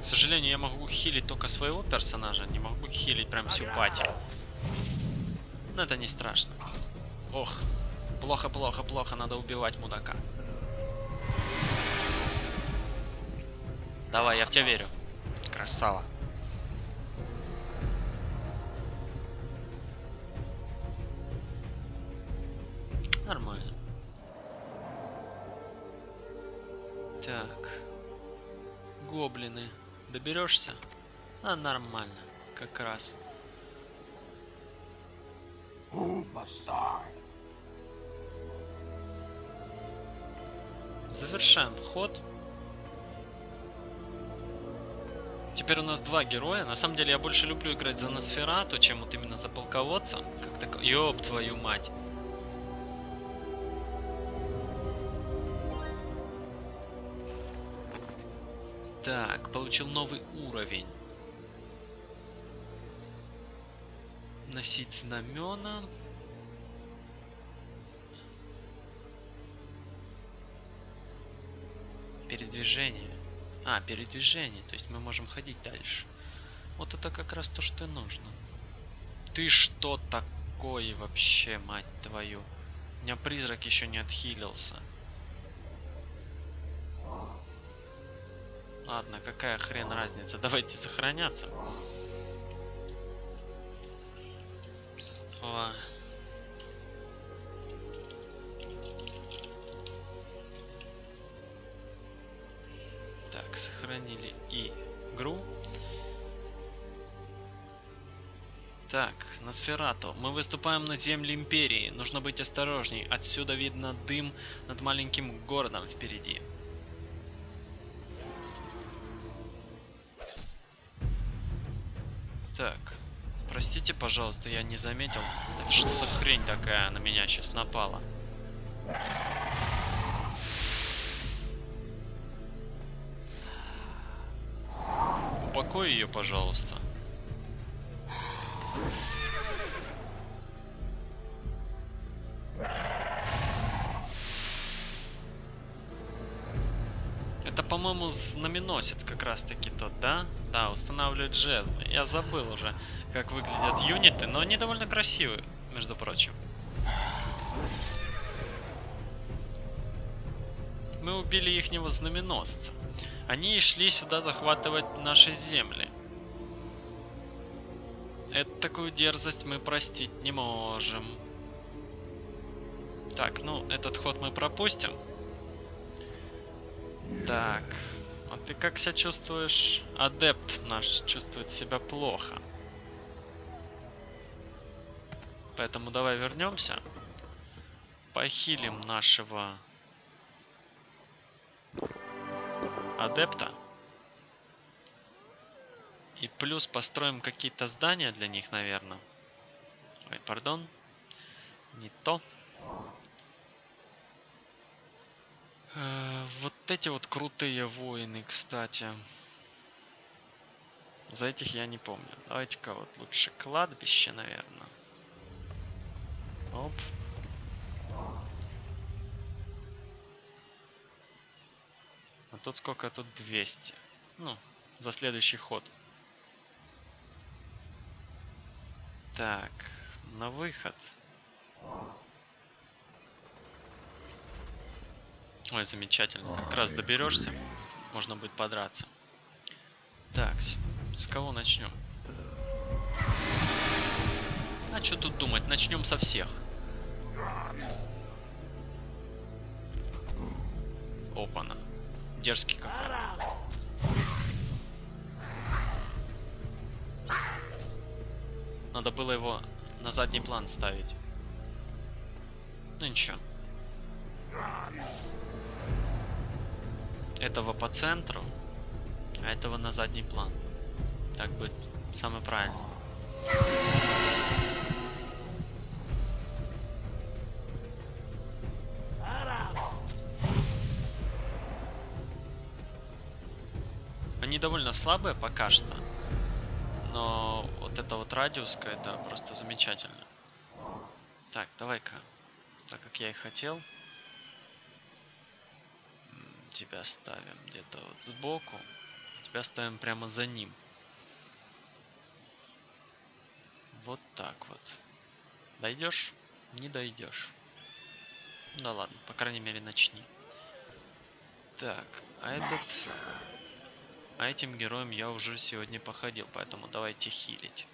К сожалению, я могу хилить только своего персонажа, не могу хилить прям всю пати. Но это не страшно. Ох, плохо, плохо, плохо, надо убивать мудака. Давай, я в тебя верю. Красава. Доберешься? А, нормально. Как раз. Завершаем ход. Теперь у нас два героя. На самом деле я больше люблю играть за Носферату, чем вот именно за полководца. Как так... Ёб твою мать. Получил новый уровень. Носить знамена. Передвижение. А, передвижение. То есть мы можем ходить дальше. Вот это как раз то, что нужно. Ты что такое вообще, мать твою? У меня призрак еще не отхилился. Ладно, какая хрен разница? Давайте сохраняться. О. Так, сохранили игру. Так, Носферату. Мы выступаем на земле Империи. Нужно быть осторожней. Отсюда видно дым над маленьким городом впереди. Так, простите, пожалуйста, я не заметил. Это что за хрень такая на меня сейчас напала? Упокой ее, пожалуйста. Знаменосец как раз-таки тот, да? Да, устанавливает жезлы. Я забыл уже, как выглядят юниты, но они довольно красивые, между прочим. Мы убили ихнего знаменосца. Они шли сюда захватывать наши земли. Это такую дерзость мы простить не можем. Так, ну, этот ход мы пропустим. Так, а ты как себя чувствуешь? Адепт наш чувствует себя плохо. Поэтому давай вернемся. Похилим нашего адепта. И плюс построим какие-то здания для них, наверное. Ой, пардон. Не то. Э, вот эти вот крутые воины, кстати. За этих я не помню. Давайте-ка вот лучше кладбище, наверное. Оп. А тут сколько? Тут 200. Ну, за следующий ход. Так, на выход. Ой, замечательно. Как раз доберешься, можно будет подраться. Так, с кого начнем? А что тут думать? Начнем со всех. Опана. Дерзкий какой. Надо было его на задний план ставить. Ну ничего. Этого по центру, а этого на задний план. Так будет самое правильное. Они довольно слабые пока что. Но вот это вот радиуска, это просто замечательно. Так, давай-ка. Так как я и хотел. Тебя ставим где-то вот сбоку. Тебя ставим прямо за ним. Вот так вот. Дойдешь? Не дойдешь. Да ладно, по крайней мере начни. Так, а этот... А этим героем я уже сегодня походил, поэтому давайте хилить.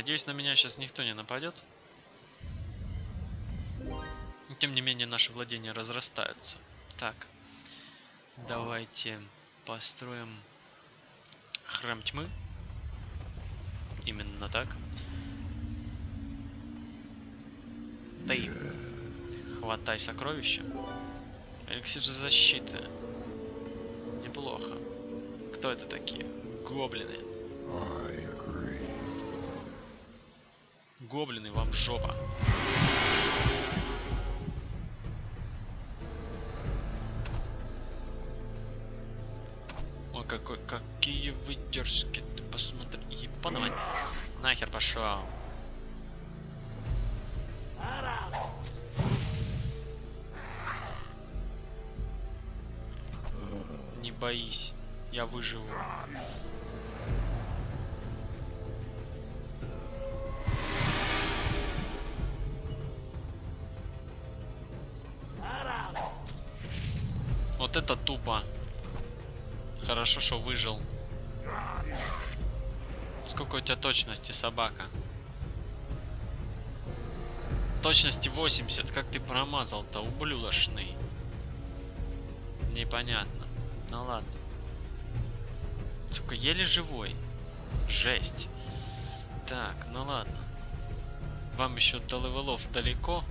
Надеюсь, на меня сейчас никто не нападет. Тем не менее, наши владения разрастаются. Так, давайте построим храм тьмы. Именно так. Ты хватай сокровища. Эликсир защиты. Неплохо. Кто это такие? Гоблины гоблины, вам жопа. О, какой, какие выдержки, ты посмотри, ебану. Нахер пошел. Не боись, я выживу. Хорошо, что выжил. Сколько у тебя точности, собака? Точности 80. Как ты промазал-то, ублюдочный? Непонятно. Ну ладно. Сука, еле живой. Жесть. Так, ну ладно. Вам еще до level ов далеко.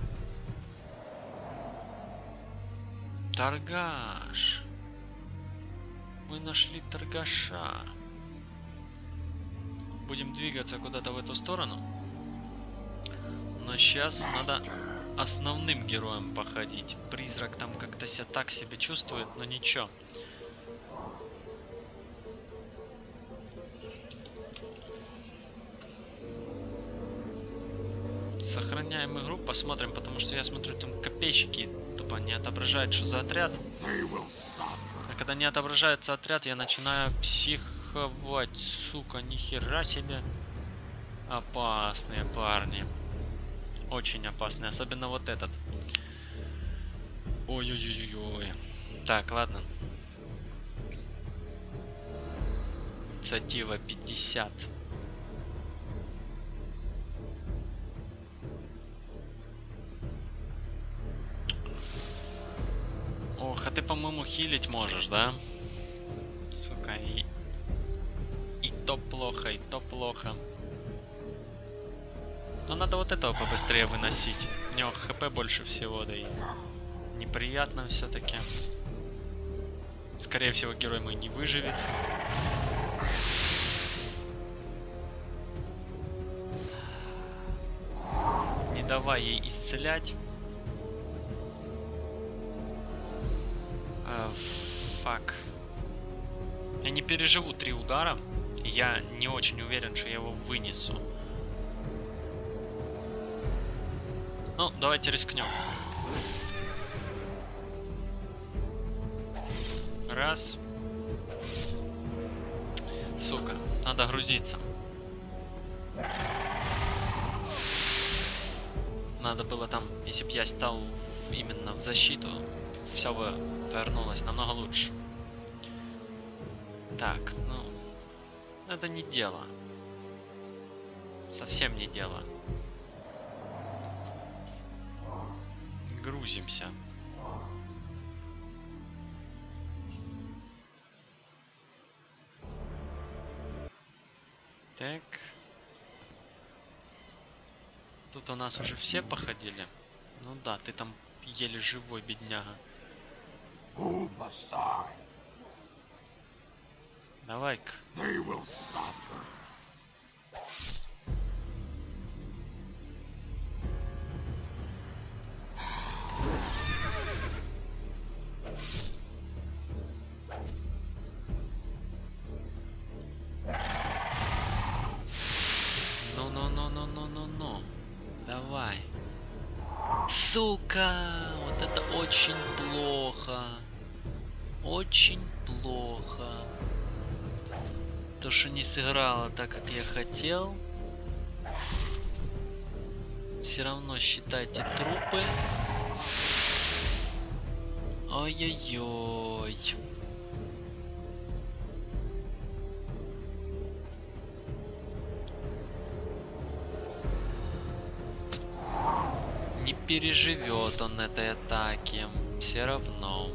Торгаш. Мы нашли торгаша. Будем двигаться куда-то в эту сторону. Но сейчас надо основным героем походить. Призрак там как-то себя так себе чувствует, но ничего. Сохраняем игру, посмотрим, потому что я смотрю, там копейщики тупо не отображают, что за отряд. Когда не отображается отряд, я начинаю психовать, сука, нихера себе. Опасные парни. Очень опасный, особенно вот этот. Ой-ой-ой-ой. Так, ладно. Инициатива 50. Ох, а ты, по-моему, хилить можешь, да? Сука, и... И то плохо, и то плохо. Но надо вот этого побыстрее выносить. У него хп больше всего, да и неприятно все-таки. Скорее всего, герой мой не выживет. Не давай ей исцелять. А, фак. Я не переживу три удара. Я не очень уверен, что я его вынесу. Ну, давайте рискнем. Раз. Сука, надо грузиться. Надо было там, если бы я стал именно в защиту, все бы повернулось намного лучше. Так, ну, это не дело. Совсем не дело. грузимся. Так. Тут у нас уже все походили. Ну да, ты там еле живой, бедняга. Давай-ка. Сука! Вот это очень. Очень плохо. То, что не сыграла так, как я хотел. Все равно считайте трупы. Ой-ой-ой. Не переживет он этой атаки. Все равно.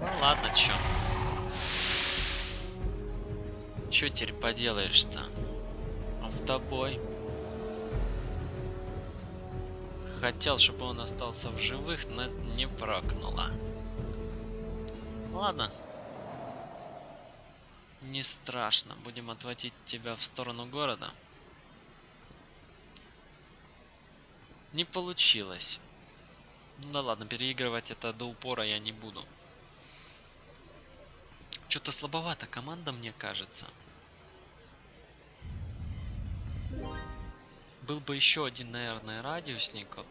Ну ладно, чё. Чё теперь поделаешь-то? Он в тобой. Хотел, чтобы он остался в живых, но не прокнуло. Ладно. Не страшно. Будем отводить тебя в сторону города. Не получилось. Ну да ладно, переигрывать это до упора я не буду. Что-то слабовато команда, мне кажется. Был бы еще один, наверное, радиусник. Вот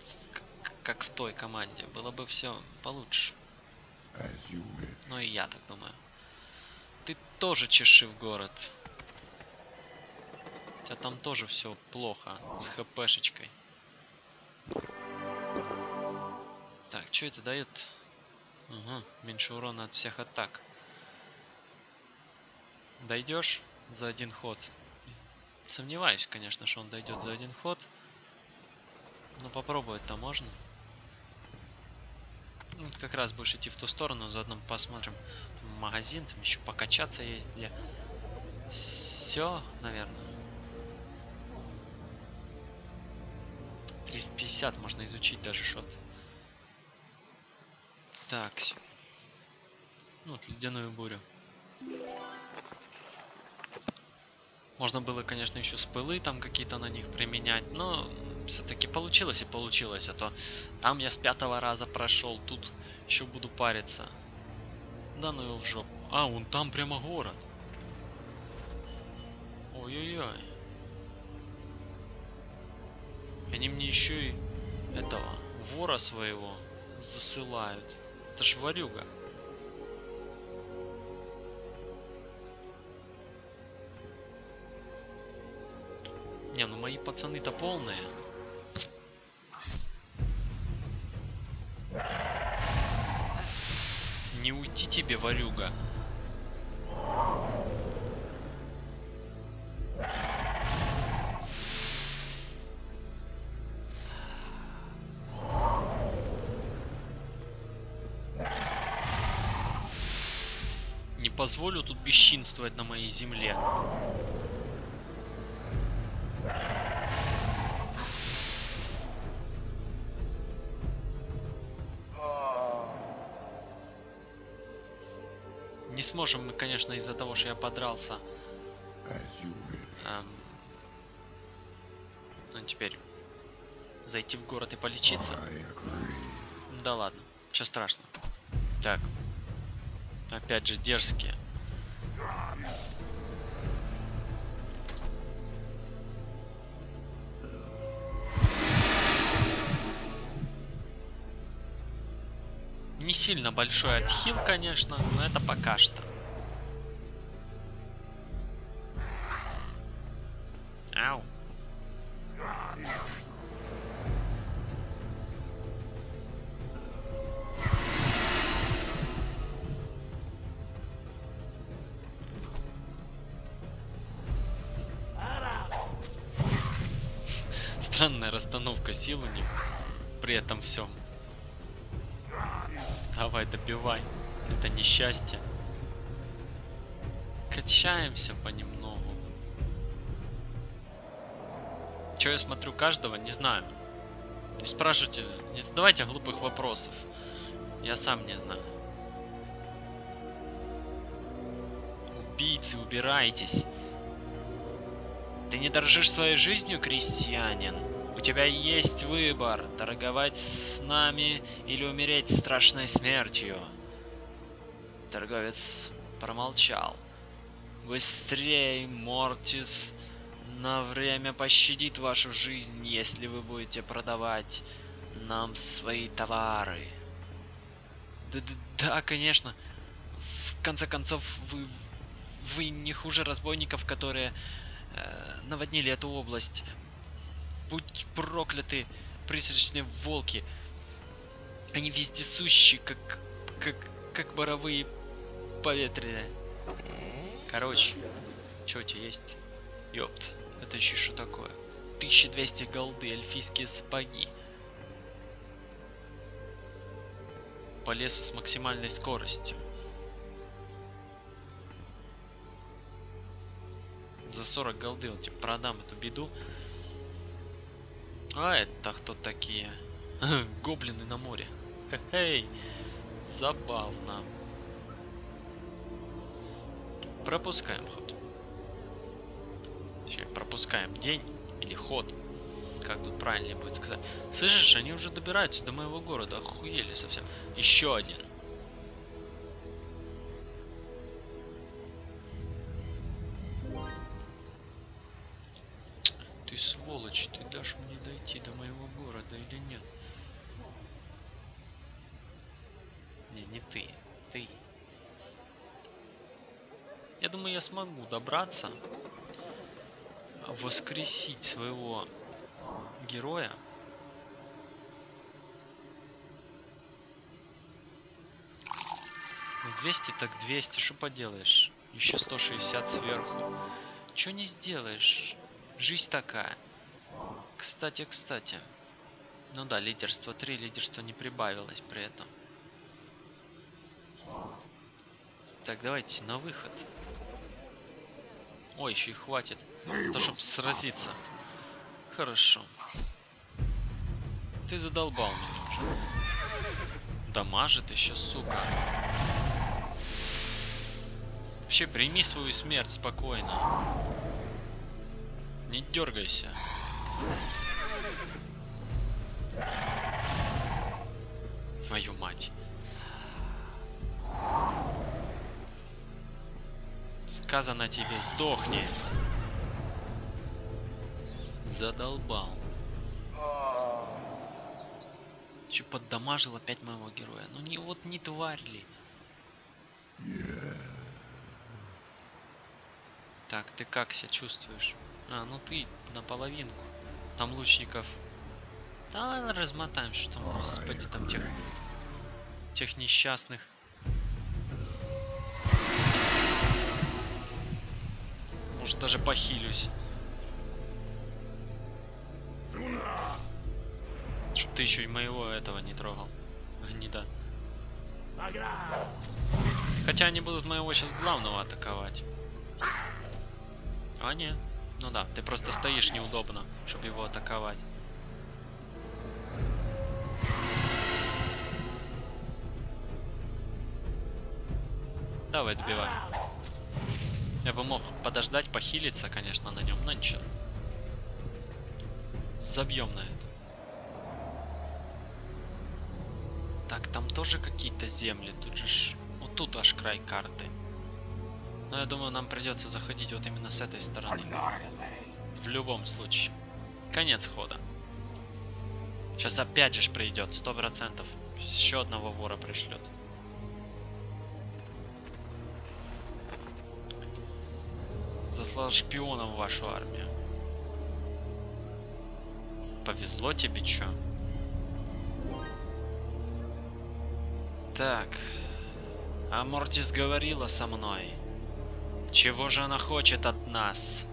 как в той команде. Было бы все получше. Ну и я так думаю. Ты тоже чеши в город. У тебя там тоже все плохо с хпшечкой. Так, что это дает? Ага, меньше урона от всех атак. Дойдешь за один ход? Сомневаюсь, конечно, что он дойдет за один ход. Но попробовать-то можно. Ну, Как раз будешь идти в ту сторону, заодно посмотрим там магазин, там еще покачаться есть где. Все, наверное. 350 можно изучить даже шот. Так. Ну, вот ледяную бурю. Можно было, конечно, еще спылы там какие-то на них применять, но все-таки получилось и получилось, а то там я с пятого раза прошел, тут еще буду париться. Да ну его в жопу. А, вон там прямо город. Ой-ой-ой. Они мне еще и этого вора своего засылают. Это ж варюга. Не, ну мои пацаны-то полные. Не уйти тебе, варюга. Не позволю тут бесчинствовать на моей земле. Не сможем мы, конечно, из-за того, что я подрался. Эм, ну, теперь зайти в город и полечиться. Да ладно, что страшного. Так. Опять же, дерзкие. Не сильно большой отхил, конечно, но это пока что. Это несчастье. Качаемся понемногу. Че я смотрю каждого, не знаю. Не спрашивайте, не задавайте глупых вопросов. Я сам не знаю. Убийцы, убирайтесь. Ты не дорожишь своей жизнью, крестьянин? У тебя есть выбор, торговать с нами или умереть страшной смертью. Торговец промолчал. Быстрей, Мортис на время пощадит вашу жизнь, если вы будете продавать нам свои товары. Да, да, да, конечно. В конце концов, вы, вы не хуже разбойников, которые э, наводнили эту область. Будь прокляты призрачные волки. Они вездесущие, как, как, как боровые поветренные. Короче, что у тебя есть? Ёпт, это еще что такое? 1200 голды, эльфийские сапоги. По лесу с максимальной скоростью. За 40 голды вот тебе продам эту беду. А это кто такие? [LAUGHS] Гоблины на море. Хе-хей. Забавно. Пропускаем ход. Точнее, пропускаем день или ход. Как тут правильнее будет сказать. Слышишь, они уже добираются до моего города. Охуели совсем. Еще один. Ты сволочь, ты дашь мне дойти до моего города или нет? Не ты. Ты. Я думаю, я смогу добраться, воскресить своего героя. Ну, 200 так 200, что поделаешь? Еще 160 сверху. Чё не сделаешь? Жизнь такая. Кстати, кстати. Ну да, лидерство 3, лидерство не прибавилось при этом. Так, давайте на выход. Ой, еще и хватит. То, чтобы сразиться. Хорошо. Ты задолбал меня уже. Дамажит еще, сука. Вообще, прими свою смерть спокойно. Не дергайся. Твою мать. Сказано тебе, сдохни. Задолбал. Че поддамажил опять моего героя? Ну не вот не тварь ли? Так, ты как себя чувствуешь? А, ну ты наполовинку. Там лучников. Да ладно, размотаем, что там, господи, там тех... Тех несчастных. Может даже похилюсь. Чтоб ты еще и моего этого не трогал. Гнида. Хотя они будут моего сейчас главного атаковать. А, не. Ну да, ты просто стоишь неудобно, чтобы его атаковать. Давай, добивай. Я бы мог подождать, похилиться, конечно, на нем, но ничего. Забьем на это. Так, там тоже какие-то земли. Тут же. Вот тут аж край карты. Но я думаю, нам придется заходить вот именно с этой стороны. В любом случае. Конец хода. Сейчас опять же придет, сто процентов. Еще одного вора пришлет. Заслал шпионом в вашу армию. Повезло тебе, чё? Так. А Мортис говорила со мной. Чего же она хочет от нас?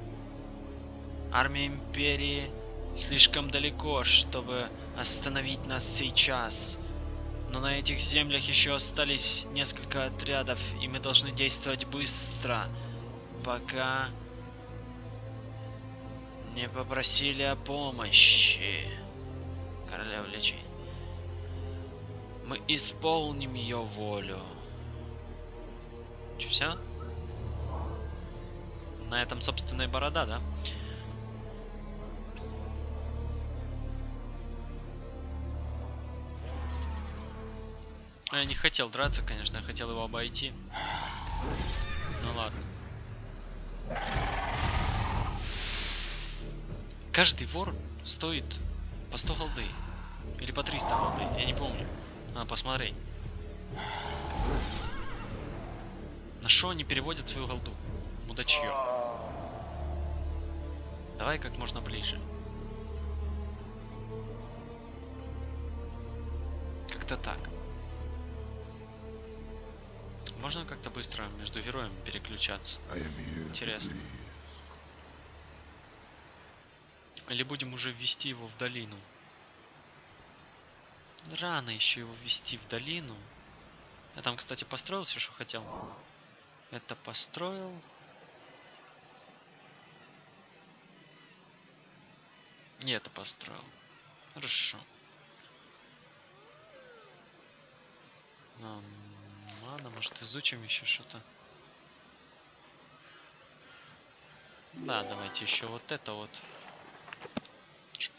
Армия Империи слишком далеко, чтобы остановить нас сейчас. Но на этих землях еще остались несколько отрядов, и мы должны действовать быстро, пока не попросили о помощи. Королева лечи. Мы исполним ее волю. Че, все? На этом, собственно, и борода, да? Ну, я не хотел драться, конечно, я хотел его обойти. Ну ладно. Каждый вор стоит по 100 голды. Или по 300 голды, я не помню. А, посмотри. На что они переводят свою голду? Мудачье. Давай как можно ближе. Как-то так. Можно как-то быстро между героями переключаться? Интересно. Или будем уже ввести его в долину? Рано еще его ввести в долину. Я там, кстати, построил все, что хотел. Это построил. Не это построил. Хорошо. Um, ладно, может изучим еще что-то. Да, давайте еще вот это вот.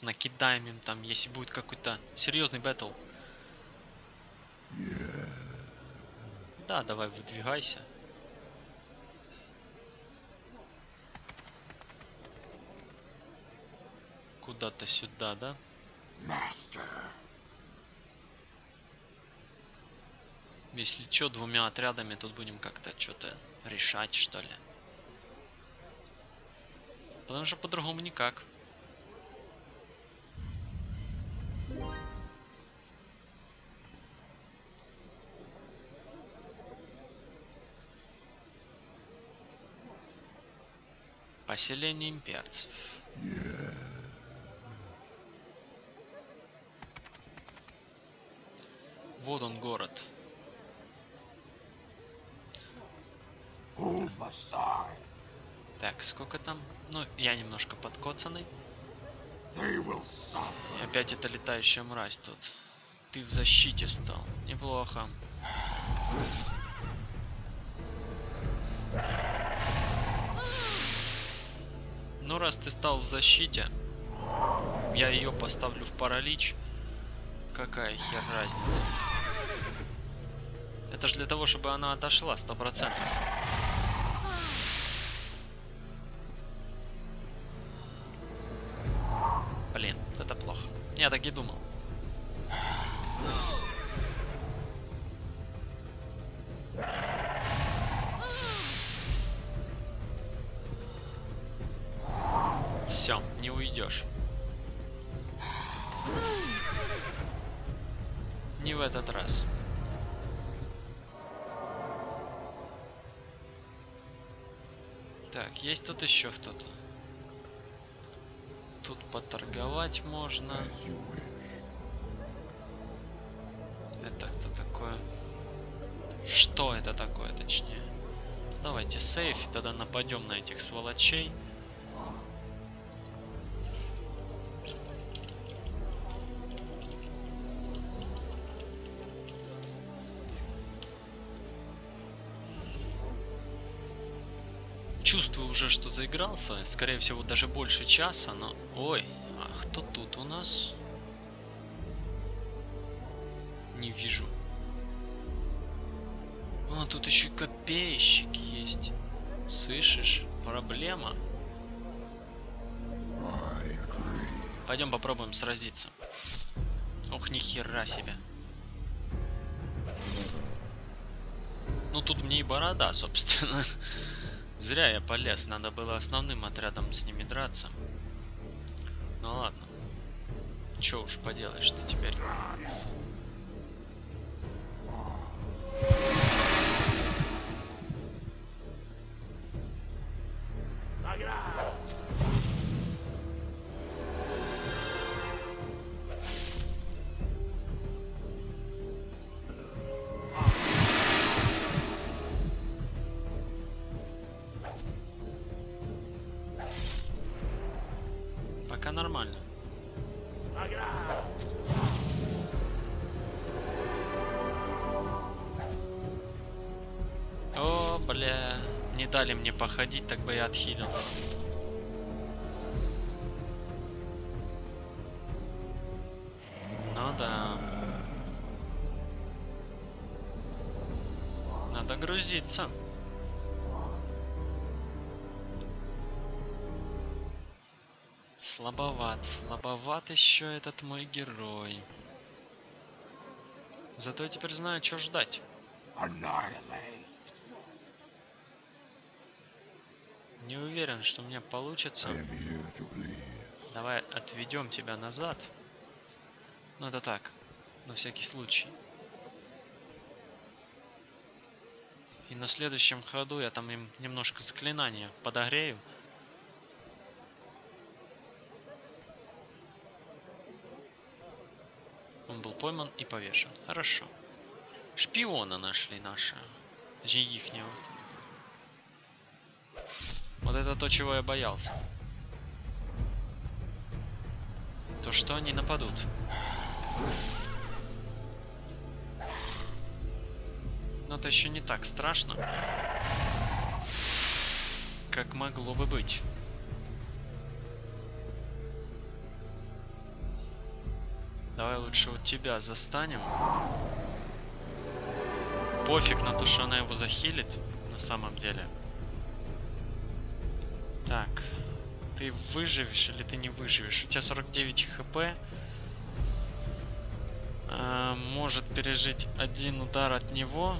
Накидаем им там, если будет какой-то серьезный бэтл. Да, давай выдвигайся. Куда-то сюда, да? Master. Если что, двумя отрядами тут будем как-то что-то решать, что ли. Потому что по-другому никак. Поселение имперцев. Вот он город. Так, сколько там? Ну, я немножко подкоцанный. И опять эта летающая мразь тут. Ты в защите стал. Неплохо. Ну, раз ты стал в защите, я ее поставлю в паралич. Какая хер разница? Это же для того, чтобы она отошла, сто процентов. Блин, это плохо. Я так и думал. Есть тут еще кто-то. Тут поторговать можно. Это кто такое? Что это такое, точнее? Давайте сейф, тогда нападем на этих сволочей. Уже, что заигрался. Скорее всего, даже больше часа, но... Ой, а кто тут у нас? Не вижу. А, тут еще копейщики есть. Слышишь? Проблема. Пойдем попробуем сразиться. Ох, ни хера себе. Ну тут мне и борода, собственно. [LAUGHS] Зря я полез, надо было основным отрядом с ними драться. Ну ладно. Че уж поделаешь-то теперь. Походить, так бы я отхилился. Да. Надо грузиться. Слабоват, слабоват еще этот мой герой. Зато я теперь знаю, что ждать. Не уверен, что у меня получится. Давай отведем тебя назад. Ну это так, на всякий случай. И на следующем ходу я там им немножко заклинания подогрею. Он был пойман и повешен. Хорошо. Шпиона нашли наши. Точнее, ихнего. Вот это то, чего я боялся. То что они нападут. Но это еще не так страшно, как могло бы быть. Давай лучше вот тебя застанем. Пофиг на то, что она его захилит, на самом деле. Так. Ты выживешь или ты не выживешь? У тебя 49 хп. А, может пережить один удар от него.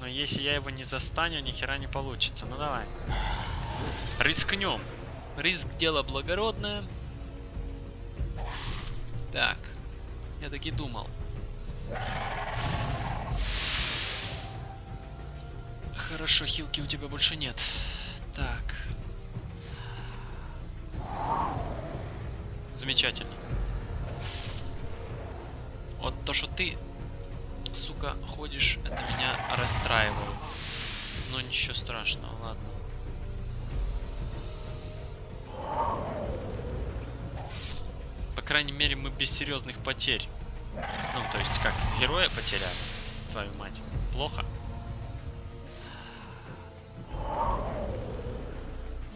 Но если я его не застану, ни хера не получится. Ну давай. Рискнем. Риск дело благородное. Так. Я таки думал. Хорошо, хилки у тебя больше нет. Так. Замечательно. Вот то, что ты, сука, ходишь, это меня расстраивает. Но ничего страшного, ладно. По крайней мере, мы без серьезных потерь. Ну, то есть, как героя потеряли, твою мать. Плохо?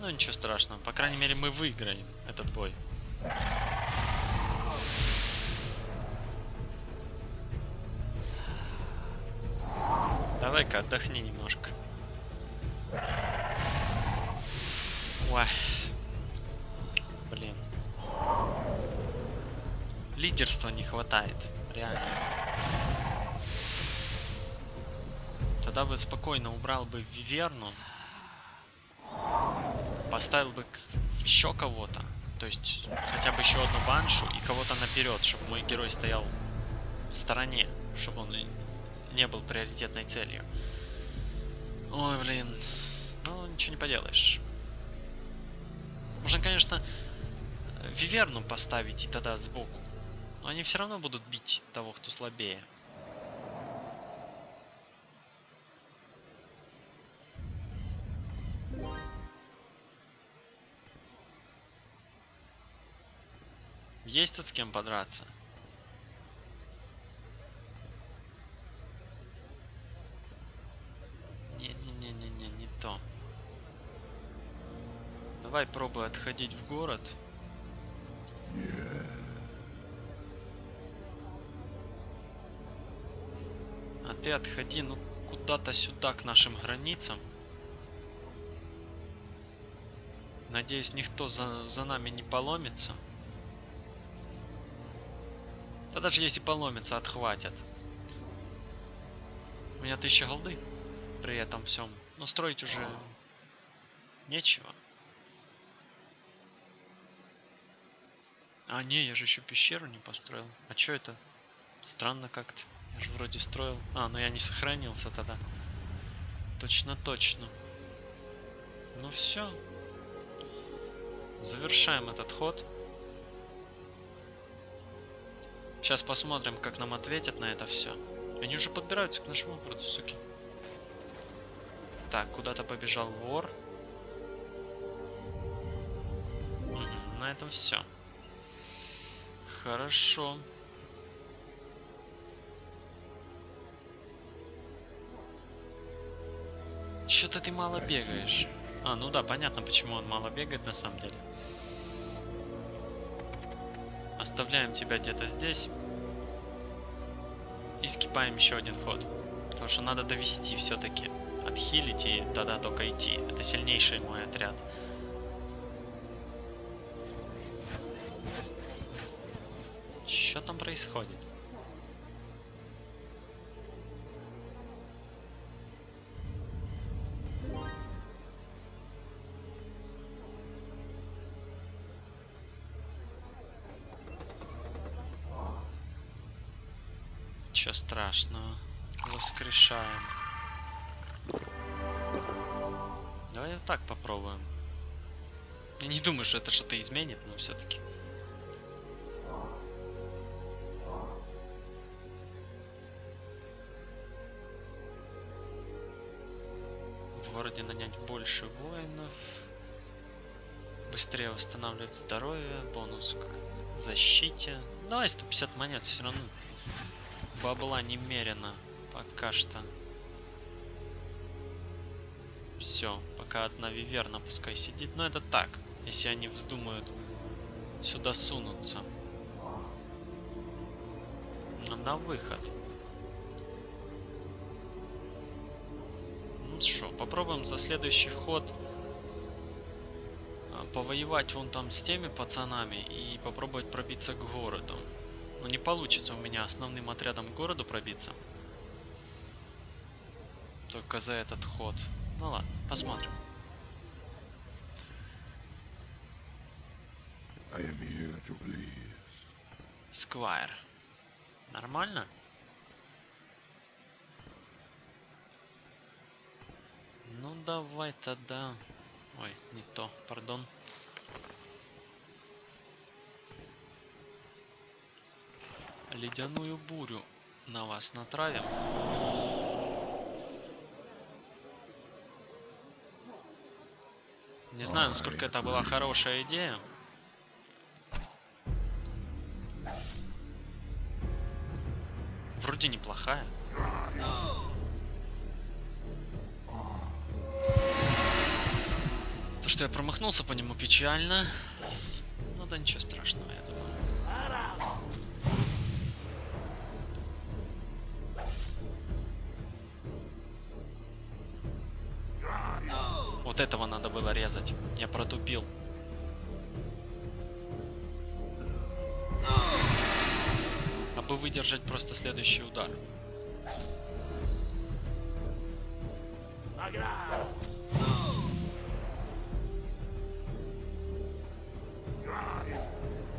Ну, ничего страшного. По крайней мере, мы выиграем этот бой. Давай-ка отдохни немножко. Ой. Блин. Лидерства не хватает. Реально. Тогда бы спокойно убрал бы Виверну. Поставил бы еще кого-то. То есть хотя бы еще одну баншу и кого-то наперед, чтобы мой герой стоял в стороне, чтобы он не был приоритетной целью. Ой, блин. Ну, ничего не поделаешь. Можно, конечно, Виверну поставить и тогда сбоку. Но они все равно будут бить того, кто слабее. Есть тут с кем подраться? Не-не-не-не-не, не то. Давай пробуй отходить в город. А ты отходи, ну, куда-то сюда, к нашим границам. Надеюсь, никто за, за нами не поломится. Да даже если поломится, отхватят. У меня тысяча голды при этом всем. Но строить уже нечего. А, не, я же еще пещеру не построил. А что это? Странно как-то. Я же вроде строил. А, ну я не сохранился тогда. Точно, точно. Ну все. Завершаем этот ход. Сейчас посмотрим, как нам ответят на это все. Они уже подбираются к нашему городу, суки. Так, куда-то побежал вор. Угу, на этом все. Хорошо. Что-то ты мало бегаешь. А, ну да, понятно, почему он мало бегает на самом деле. Оставляем тебя где-то здесь. И скипаем еще один ход. Потому что надо довести все-таки. Отхилить и тогда только идти. Это сильнейший мой отряд. Что там происходит? Воскрешаем. Давай вот так попробуем. Я не думаю, что это что-то изменит, но все-таки. В городе нанять больше воинов. Быстрее восстанавливать здоровье. Бонус к защите. Давай 150 монет все равно. Бабла немерено. Пока что. Все, пока одна виверна пускай сидит. Но это так, если они вздумают сюда сунуться. На выход. Ну что, попробуем за следующий вход повоевать вон там с теми пацанами и попробовать пробиться к городу. Но не получится у меня основным отрядом к городу пробиться. Только за этот ход. Ну ладно, посмотрим. Please. Сквайр. Нормально? Ну давай тогда. Ой, не то, пардон. Ледяную бурю на вас натравим. Не знаю, насколько это была хорошая идея. Вроде неплохая. То, что я промахнулся по нему печально. Ну да ничего страшного, я думаю. Вот этого надо было резать. Я протупил. А бы выдержать просто следующий удар.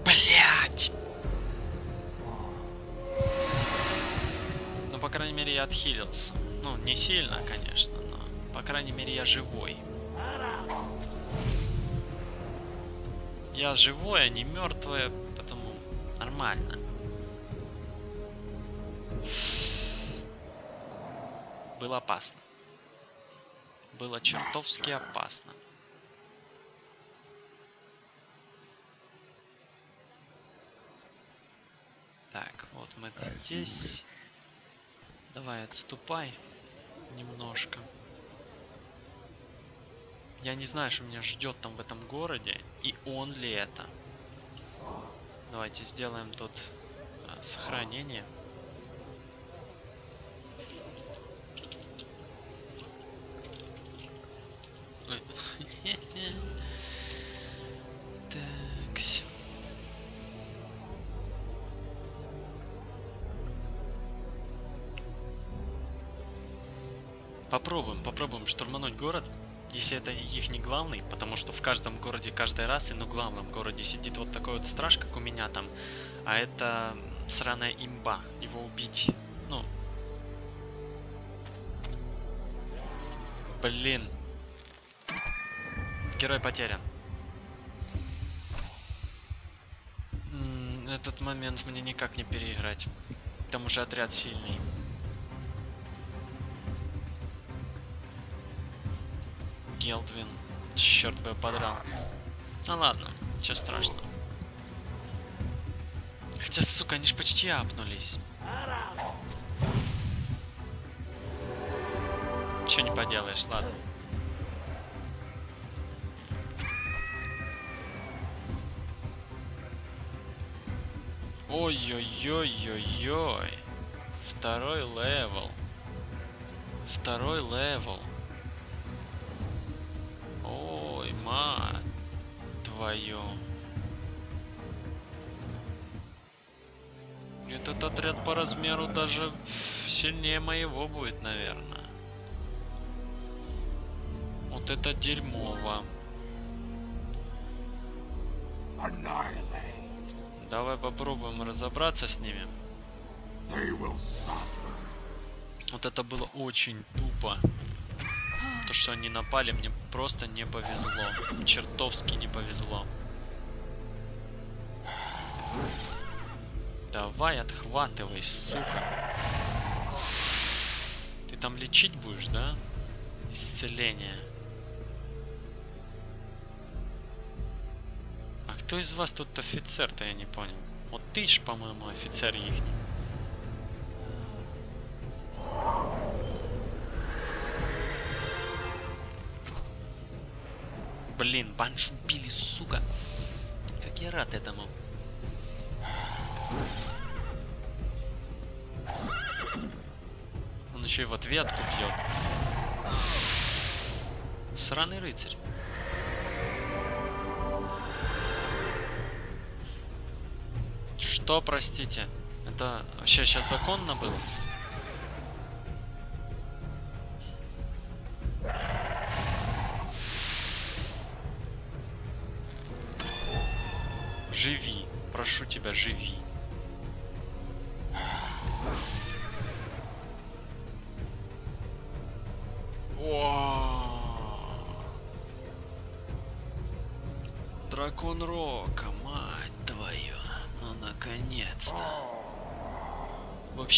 Блять! Ну, по крайней мере, я отхилился. Ну, не сильно, конечно, но, по крайней мере, я живой. Я живой, а не мертвый, потому нормально. Было опасно. Было чертовски опасно. Так, вот мы здесь. Давай, отступай немножко. Я не знаю, что меня ждет там в этом городе, и он ли это. Давайте сделаем тут а, сохранение. Ой. [LAUGHS] Такс. Попробуем, попробуем штурмануть город. Если это их не главный, потому что в каждом городе каждой расы, но главном городе сидит вот такой вот страж, как у меня там, а это сраная имба, его убить, ну... Блин. Герой потерян. Этот момент мне никак не переиграть. К тому же отряд сильный. Гелдвин. Черт бы подрал. Ну ладно, ничего страшного. Хотя, сука, они ж почти апнулись. Че не поделаешь, ладно. Ой-ой-ой-ой-ой. Второй level. Второй level. Твою. Этот отряд по размеру даже сильнее моего будет, наверное. Вот это дерьмово. Давай попробуем разобраться с ними. Вот это было очень тупо. То, что они напали, мне просто не повезло. Чертовски не повезло. Давай, отхватывай, сука. Ты там лечить будешь, да? Исцеление. А кто из вас тут офицер-то, я не понял. Вот ты ж, по-моему, офицер ихний. Блин, баншу убили, сука. Как я рад этому. Он еще и в ответку бьет. Сраный рыцарь. Что, простите? Это вообще сейчас законно было?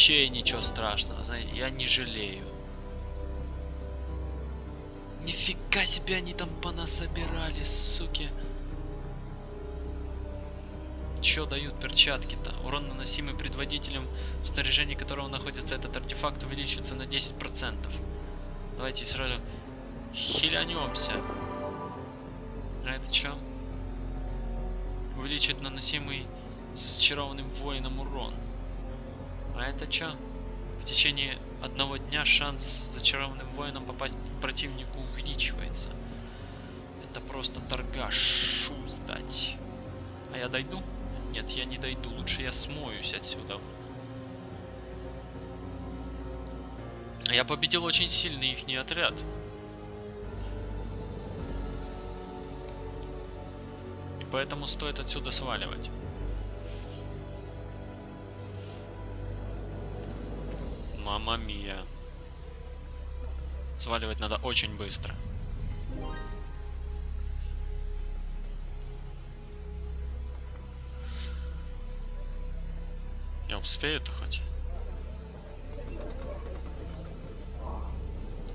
Вообще ничего страшного, я не жалею. Нифига себе они там понасобирали, суки. Чё дают перчатки-то? Урон, наносимый предводителем, в снаряжении которого находится этот артефакт, увеличивается на 10%. Давайте сразу хилянемся. А это чё? Увеличит наносимый зачарованным воином урон. А это чё? В течение одного дня шанс зачарованным воином попасть к противнику увеличивается. Это просто торгаш. Сдать. А я дойду? Нет, я не дойду. Лучше я смоюсь отсюда. Я победил очень сильный ихний отряд. И поэтому стоит отсюда сваливать. Мама мия. Сваливать надо очень быстро. Я успею-то хоть?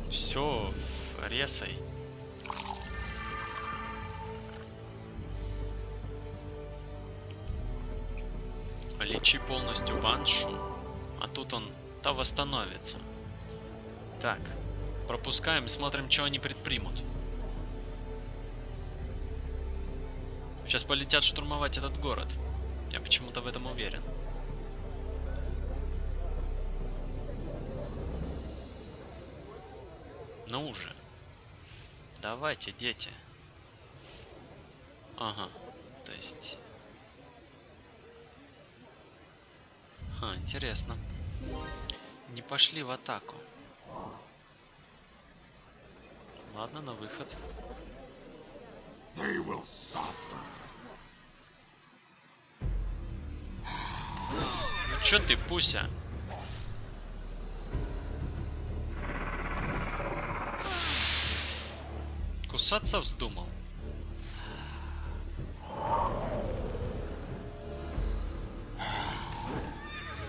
Все, ресай. Лечи полностью баншу, а тут он то восстановится. Так, пропускаем, смотрим, что они предпримут. Сейчас полетят штурмовать этот город. Я почему-то в этом уверен. Ну уже. Давайте, дети. Ага. То есть... Ха, интересно. Не пошли в атаку. Ладно, на выход. They will suffer. Ну чё ты, Пуся? Кусаться вздумал?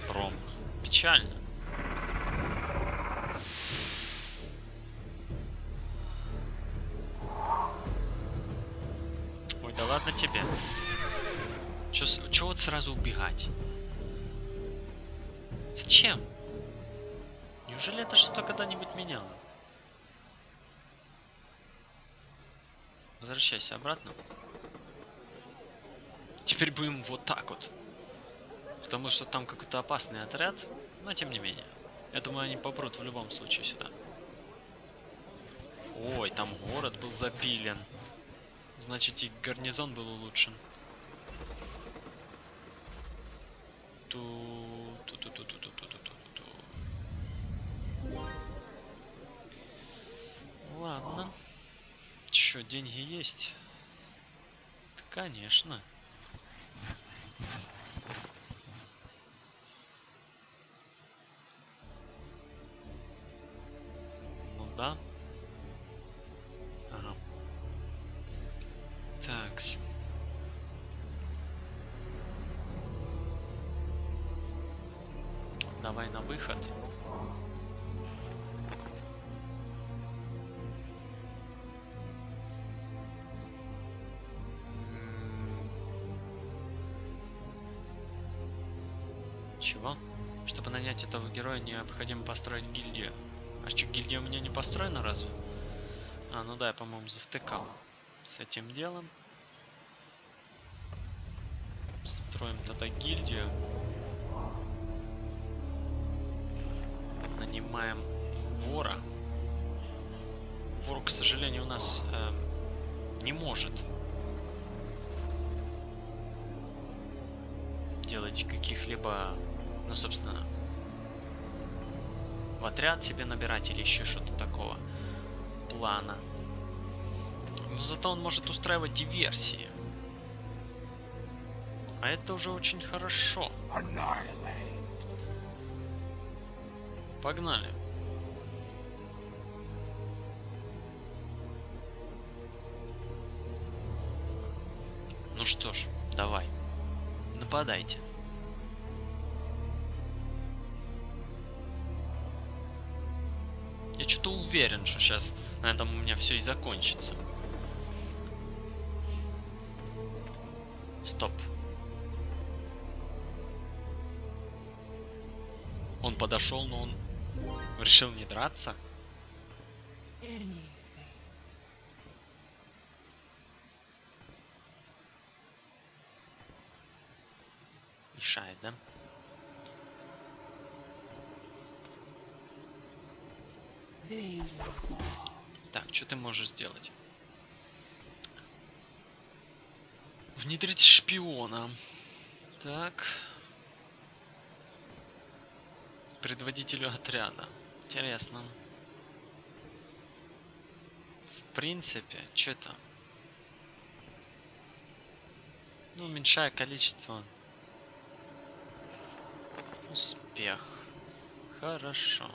Тром. Печально. Сразу убегать? Зачем? Неужели это что-то когда-нибудь меняло? Возвращайся обратно. Теперь будем вот так вот. Потому что там какой-то опасный отряд, но тем не менее. Я думаю, они попрут в любом случае сюда. Ой, там город был запилен. Значит, и гарнизон был улучшен. Ту ту ту ту ту ту ту ту ту ту Ладно. Чё, деньги есть? Да, конечно. Нанять этого героя, необходимо построить гильдию. А что, гильдия у меня не построена разве? А, ну да, я, по-моему, завтыкал с этим делом. Строим тогда гильдию. Нанимаем вора. Вор, к сожалению, у нас эм, не может делать каких-либо, ну, собственно, отряд себе набирать или еще что-то такого плана. Но зато он может устраивать диверсии. А это уже очень хорошо. Погнали. Ну что ж, давай. Нападайте. Я что-то уверен, что сейчас на этом у меня все и закончится. Стоп. Он подошел, но он решил не драться. Мешает, да? Так, что ты можешь сделать? Внедрить шпиона. Так. Предводителю отряда. Интересно. В принципе, что там? Ну, уменьшая количество. Успех. Хорошо.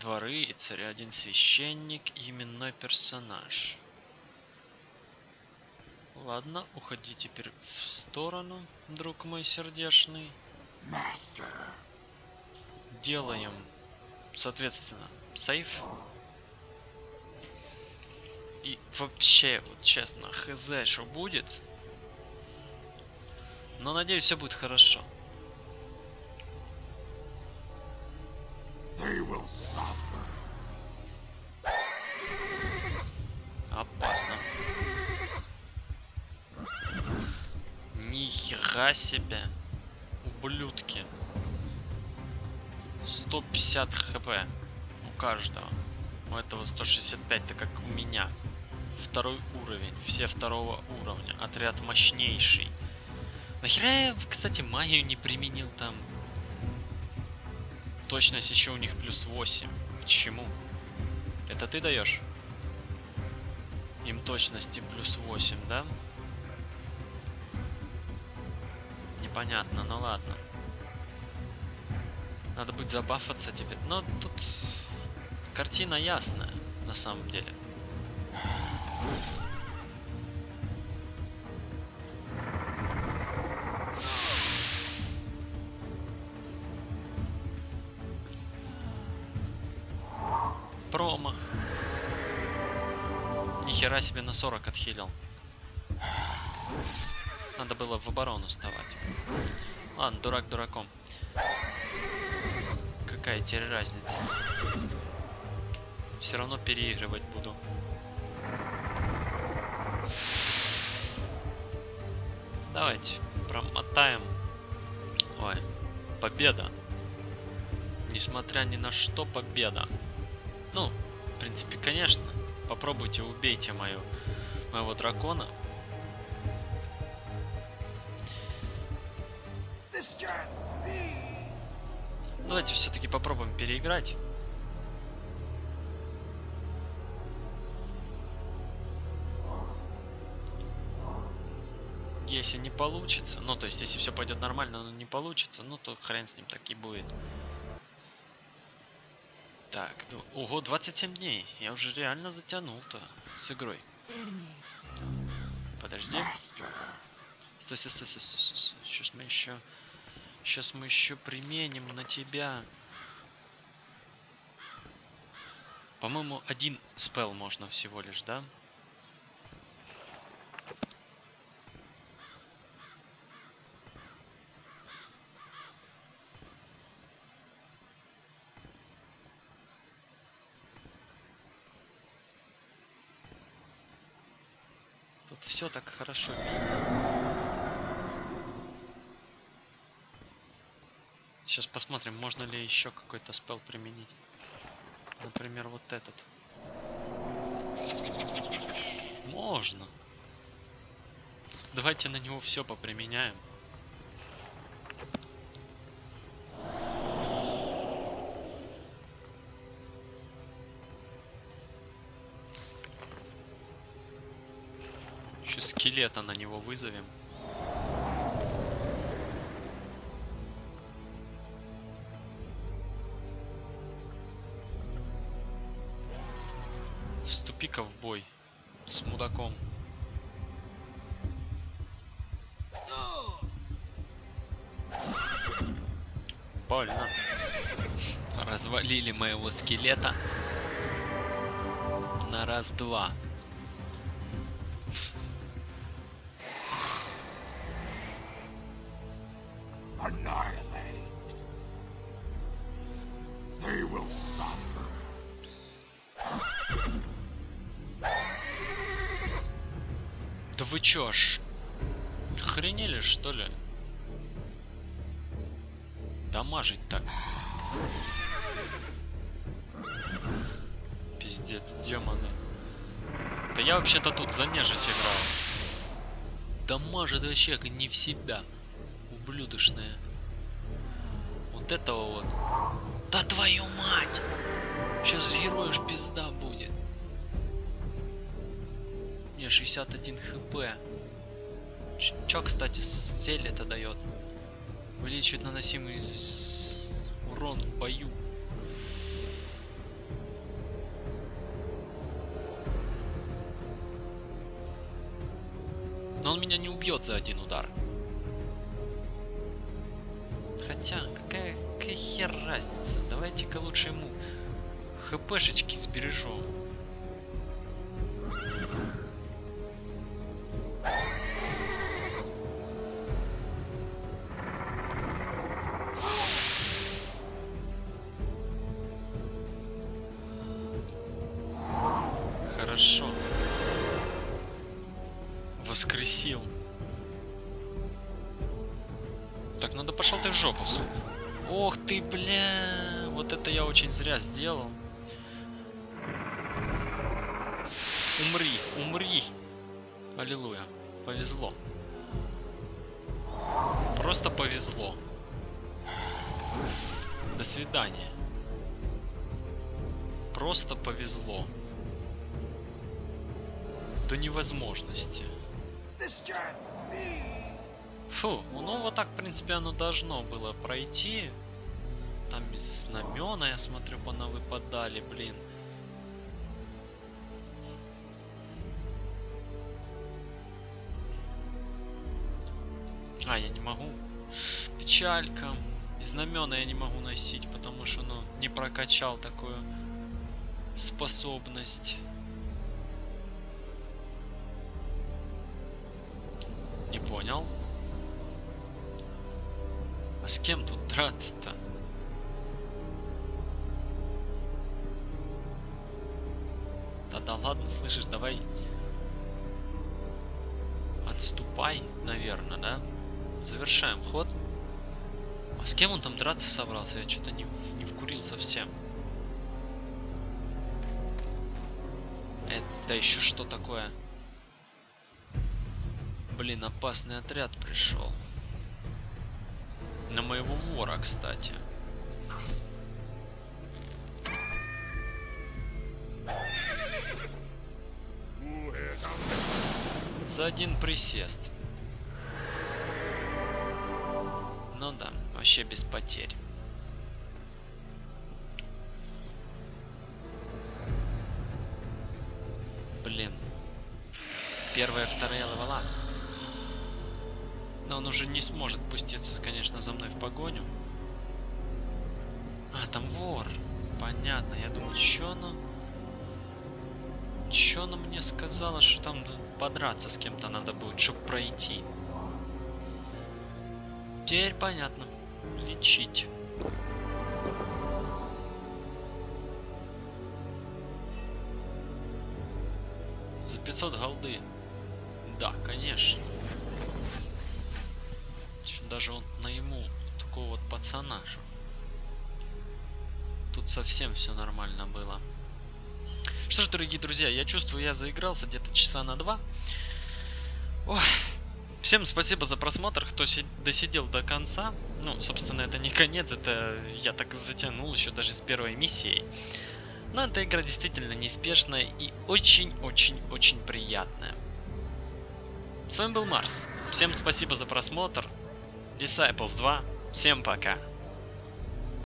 Дворы и царь один священник и именной персонаж. Ладно, уходи теперь в сторону, друг мой сердечный. Master. Делаем, соответственно, сейф. И вообще, вот честно, хз, что будет. Но надеюсь, все будет хорошо. They will suffer. Опасно. Нихера себе. Ублюдки. 150 хп у каждого. У этого 165, так как у меня. Второй уровень. Все второго уровня. Отряд мощнейший. Нахера я, кстати, магию не применил там? Точность еще у них плюс 8. Почему? Это ты даешь? Им точности плюс 8, да? Непонятно, ну ладно. Надо будет забафаться тебе. Но тут картина ясная, на самом деле. Нихера себе на 40 отхилил. Надо было в оборону вставать. Ладно, дурак дураком. Какая теперь разница? Все равно переигрывать буду. Давайте промотаем. Ой, победа. Несмотря ни на что, победа. Ну, в принципе, конечно. Попробуйте, убейте мою, моего дракона. Давайте все-таки попробуем переиграть. Если не получится, ну то есть если все пойдет нормально, но не получится, ну то хрен с ним так и будет. Так, ну, ого, 27 дней. Я уже реально затянул-то с игрой. Подожди. Стой, стой, стой, стой, стой, стой. Сейчас мы еще... Сейчас мы еще применим на тебя. По-моему, один спел можно всего лишь, да? Тут все так хорошо. Сейчас посмотрим, можно ли еще какой-то спел применить. Например, вот этот. Можно. Давайте на него все поприменяем. Скелета на него вызовем. Вступи-ка в бой с мудаком. Больно. Развалили моего скелета. На раз-два. Дамажить так. Пиздец, демоны. Да я вообще-то тут занежить играл. Дамажит вообще как не в себя. Ублюдочные. Вот этого вот. Да твою мать! Сейчас героиш пизда будет. Не, 61 хп. Ч- Чё, кстати, зелье это дает? Увеличивает наносимый урон в бою. Но он меня не убьет за один удар. Хотя, какая, какая хер разница? Давайте-ка лучше ему хпшечки сбережем. Воскресил. Так, надо пошел ты в жопу. Ох ты, бля. Вот это я очень зря сделал. Умри, умри. Аллилуйя. Повезло. Просто повезло. До свидания. Просто повезло. До невозможности. Фу, ну вот так, в принципе, оно должно было пройти. Там знамена, я смотрю, она выпадали, блин. А, я не могу. Печалька. И знамена я не могу носить, потому что, ну, не прокачал такую способность. Не понял. А с кем тут драться-то? Да-да ладно, слышишь, давай отступай, наверное, да? Завершаем ход. А с кем он там драться собрался? Я что-то не, не вкурил совсем. Это еще что такое? Блин, опасный отряд пришел. На моего вора, кстати. За один присест. Ну да, вообще без потерь. Блин. Первая, вторая левела. Но он уже не сможет пуститься, конечно, за мной в погоню. А, там вор. Понятно. Я думаю, что оно... Чё она мне сказала, что там подраться с кем-то надо будет, чтобы пройти? Теперь понятно. Лечить. За 500 голды. Да, конечно. Даже он найму такого вот пацана. Тут совсем все нормально было. Что ж, дорогие друзья, я чувствую, я заигрался где-то часа на два. Ой, Всем спасибо за просмотр, кто си- досидел до конца. Ну, собственно, это не конец, это я так затянул еще даже с первой миссией. Но эта игра действительно неспешная и очень-очень-очень приятная. С вами был Марс. Всем спасибо за просмотр. Disciples 2. Всем пока.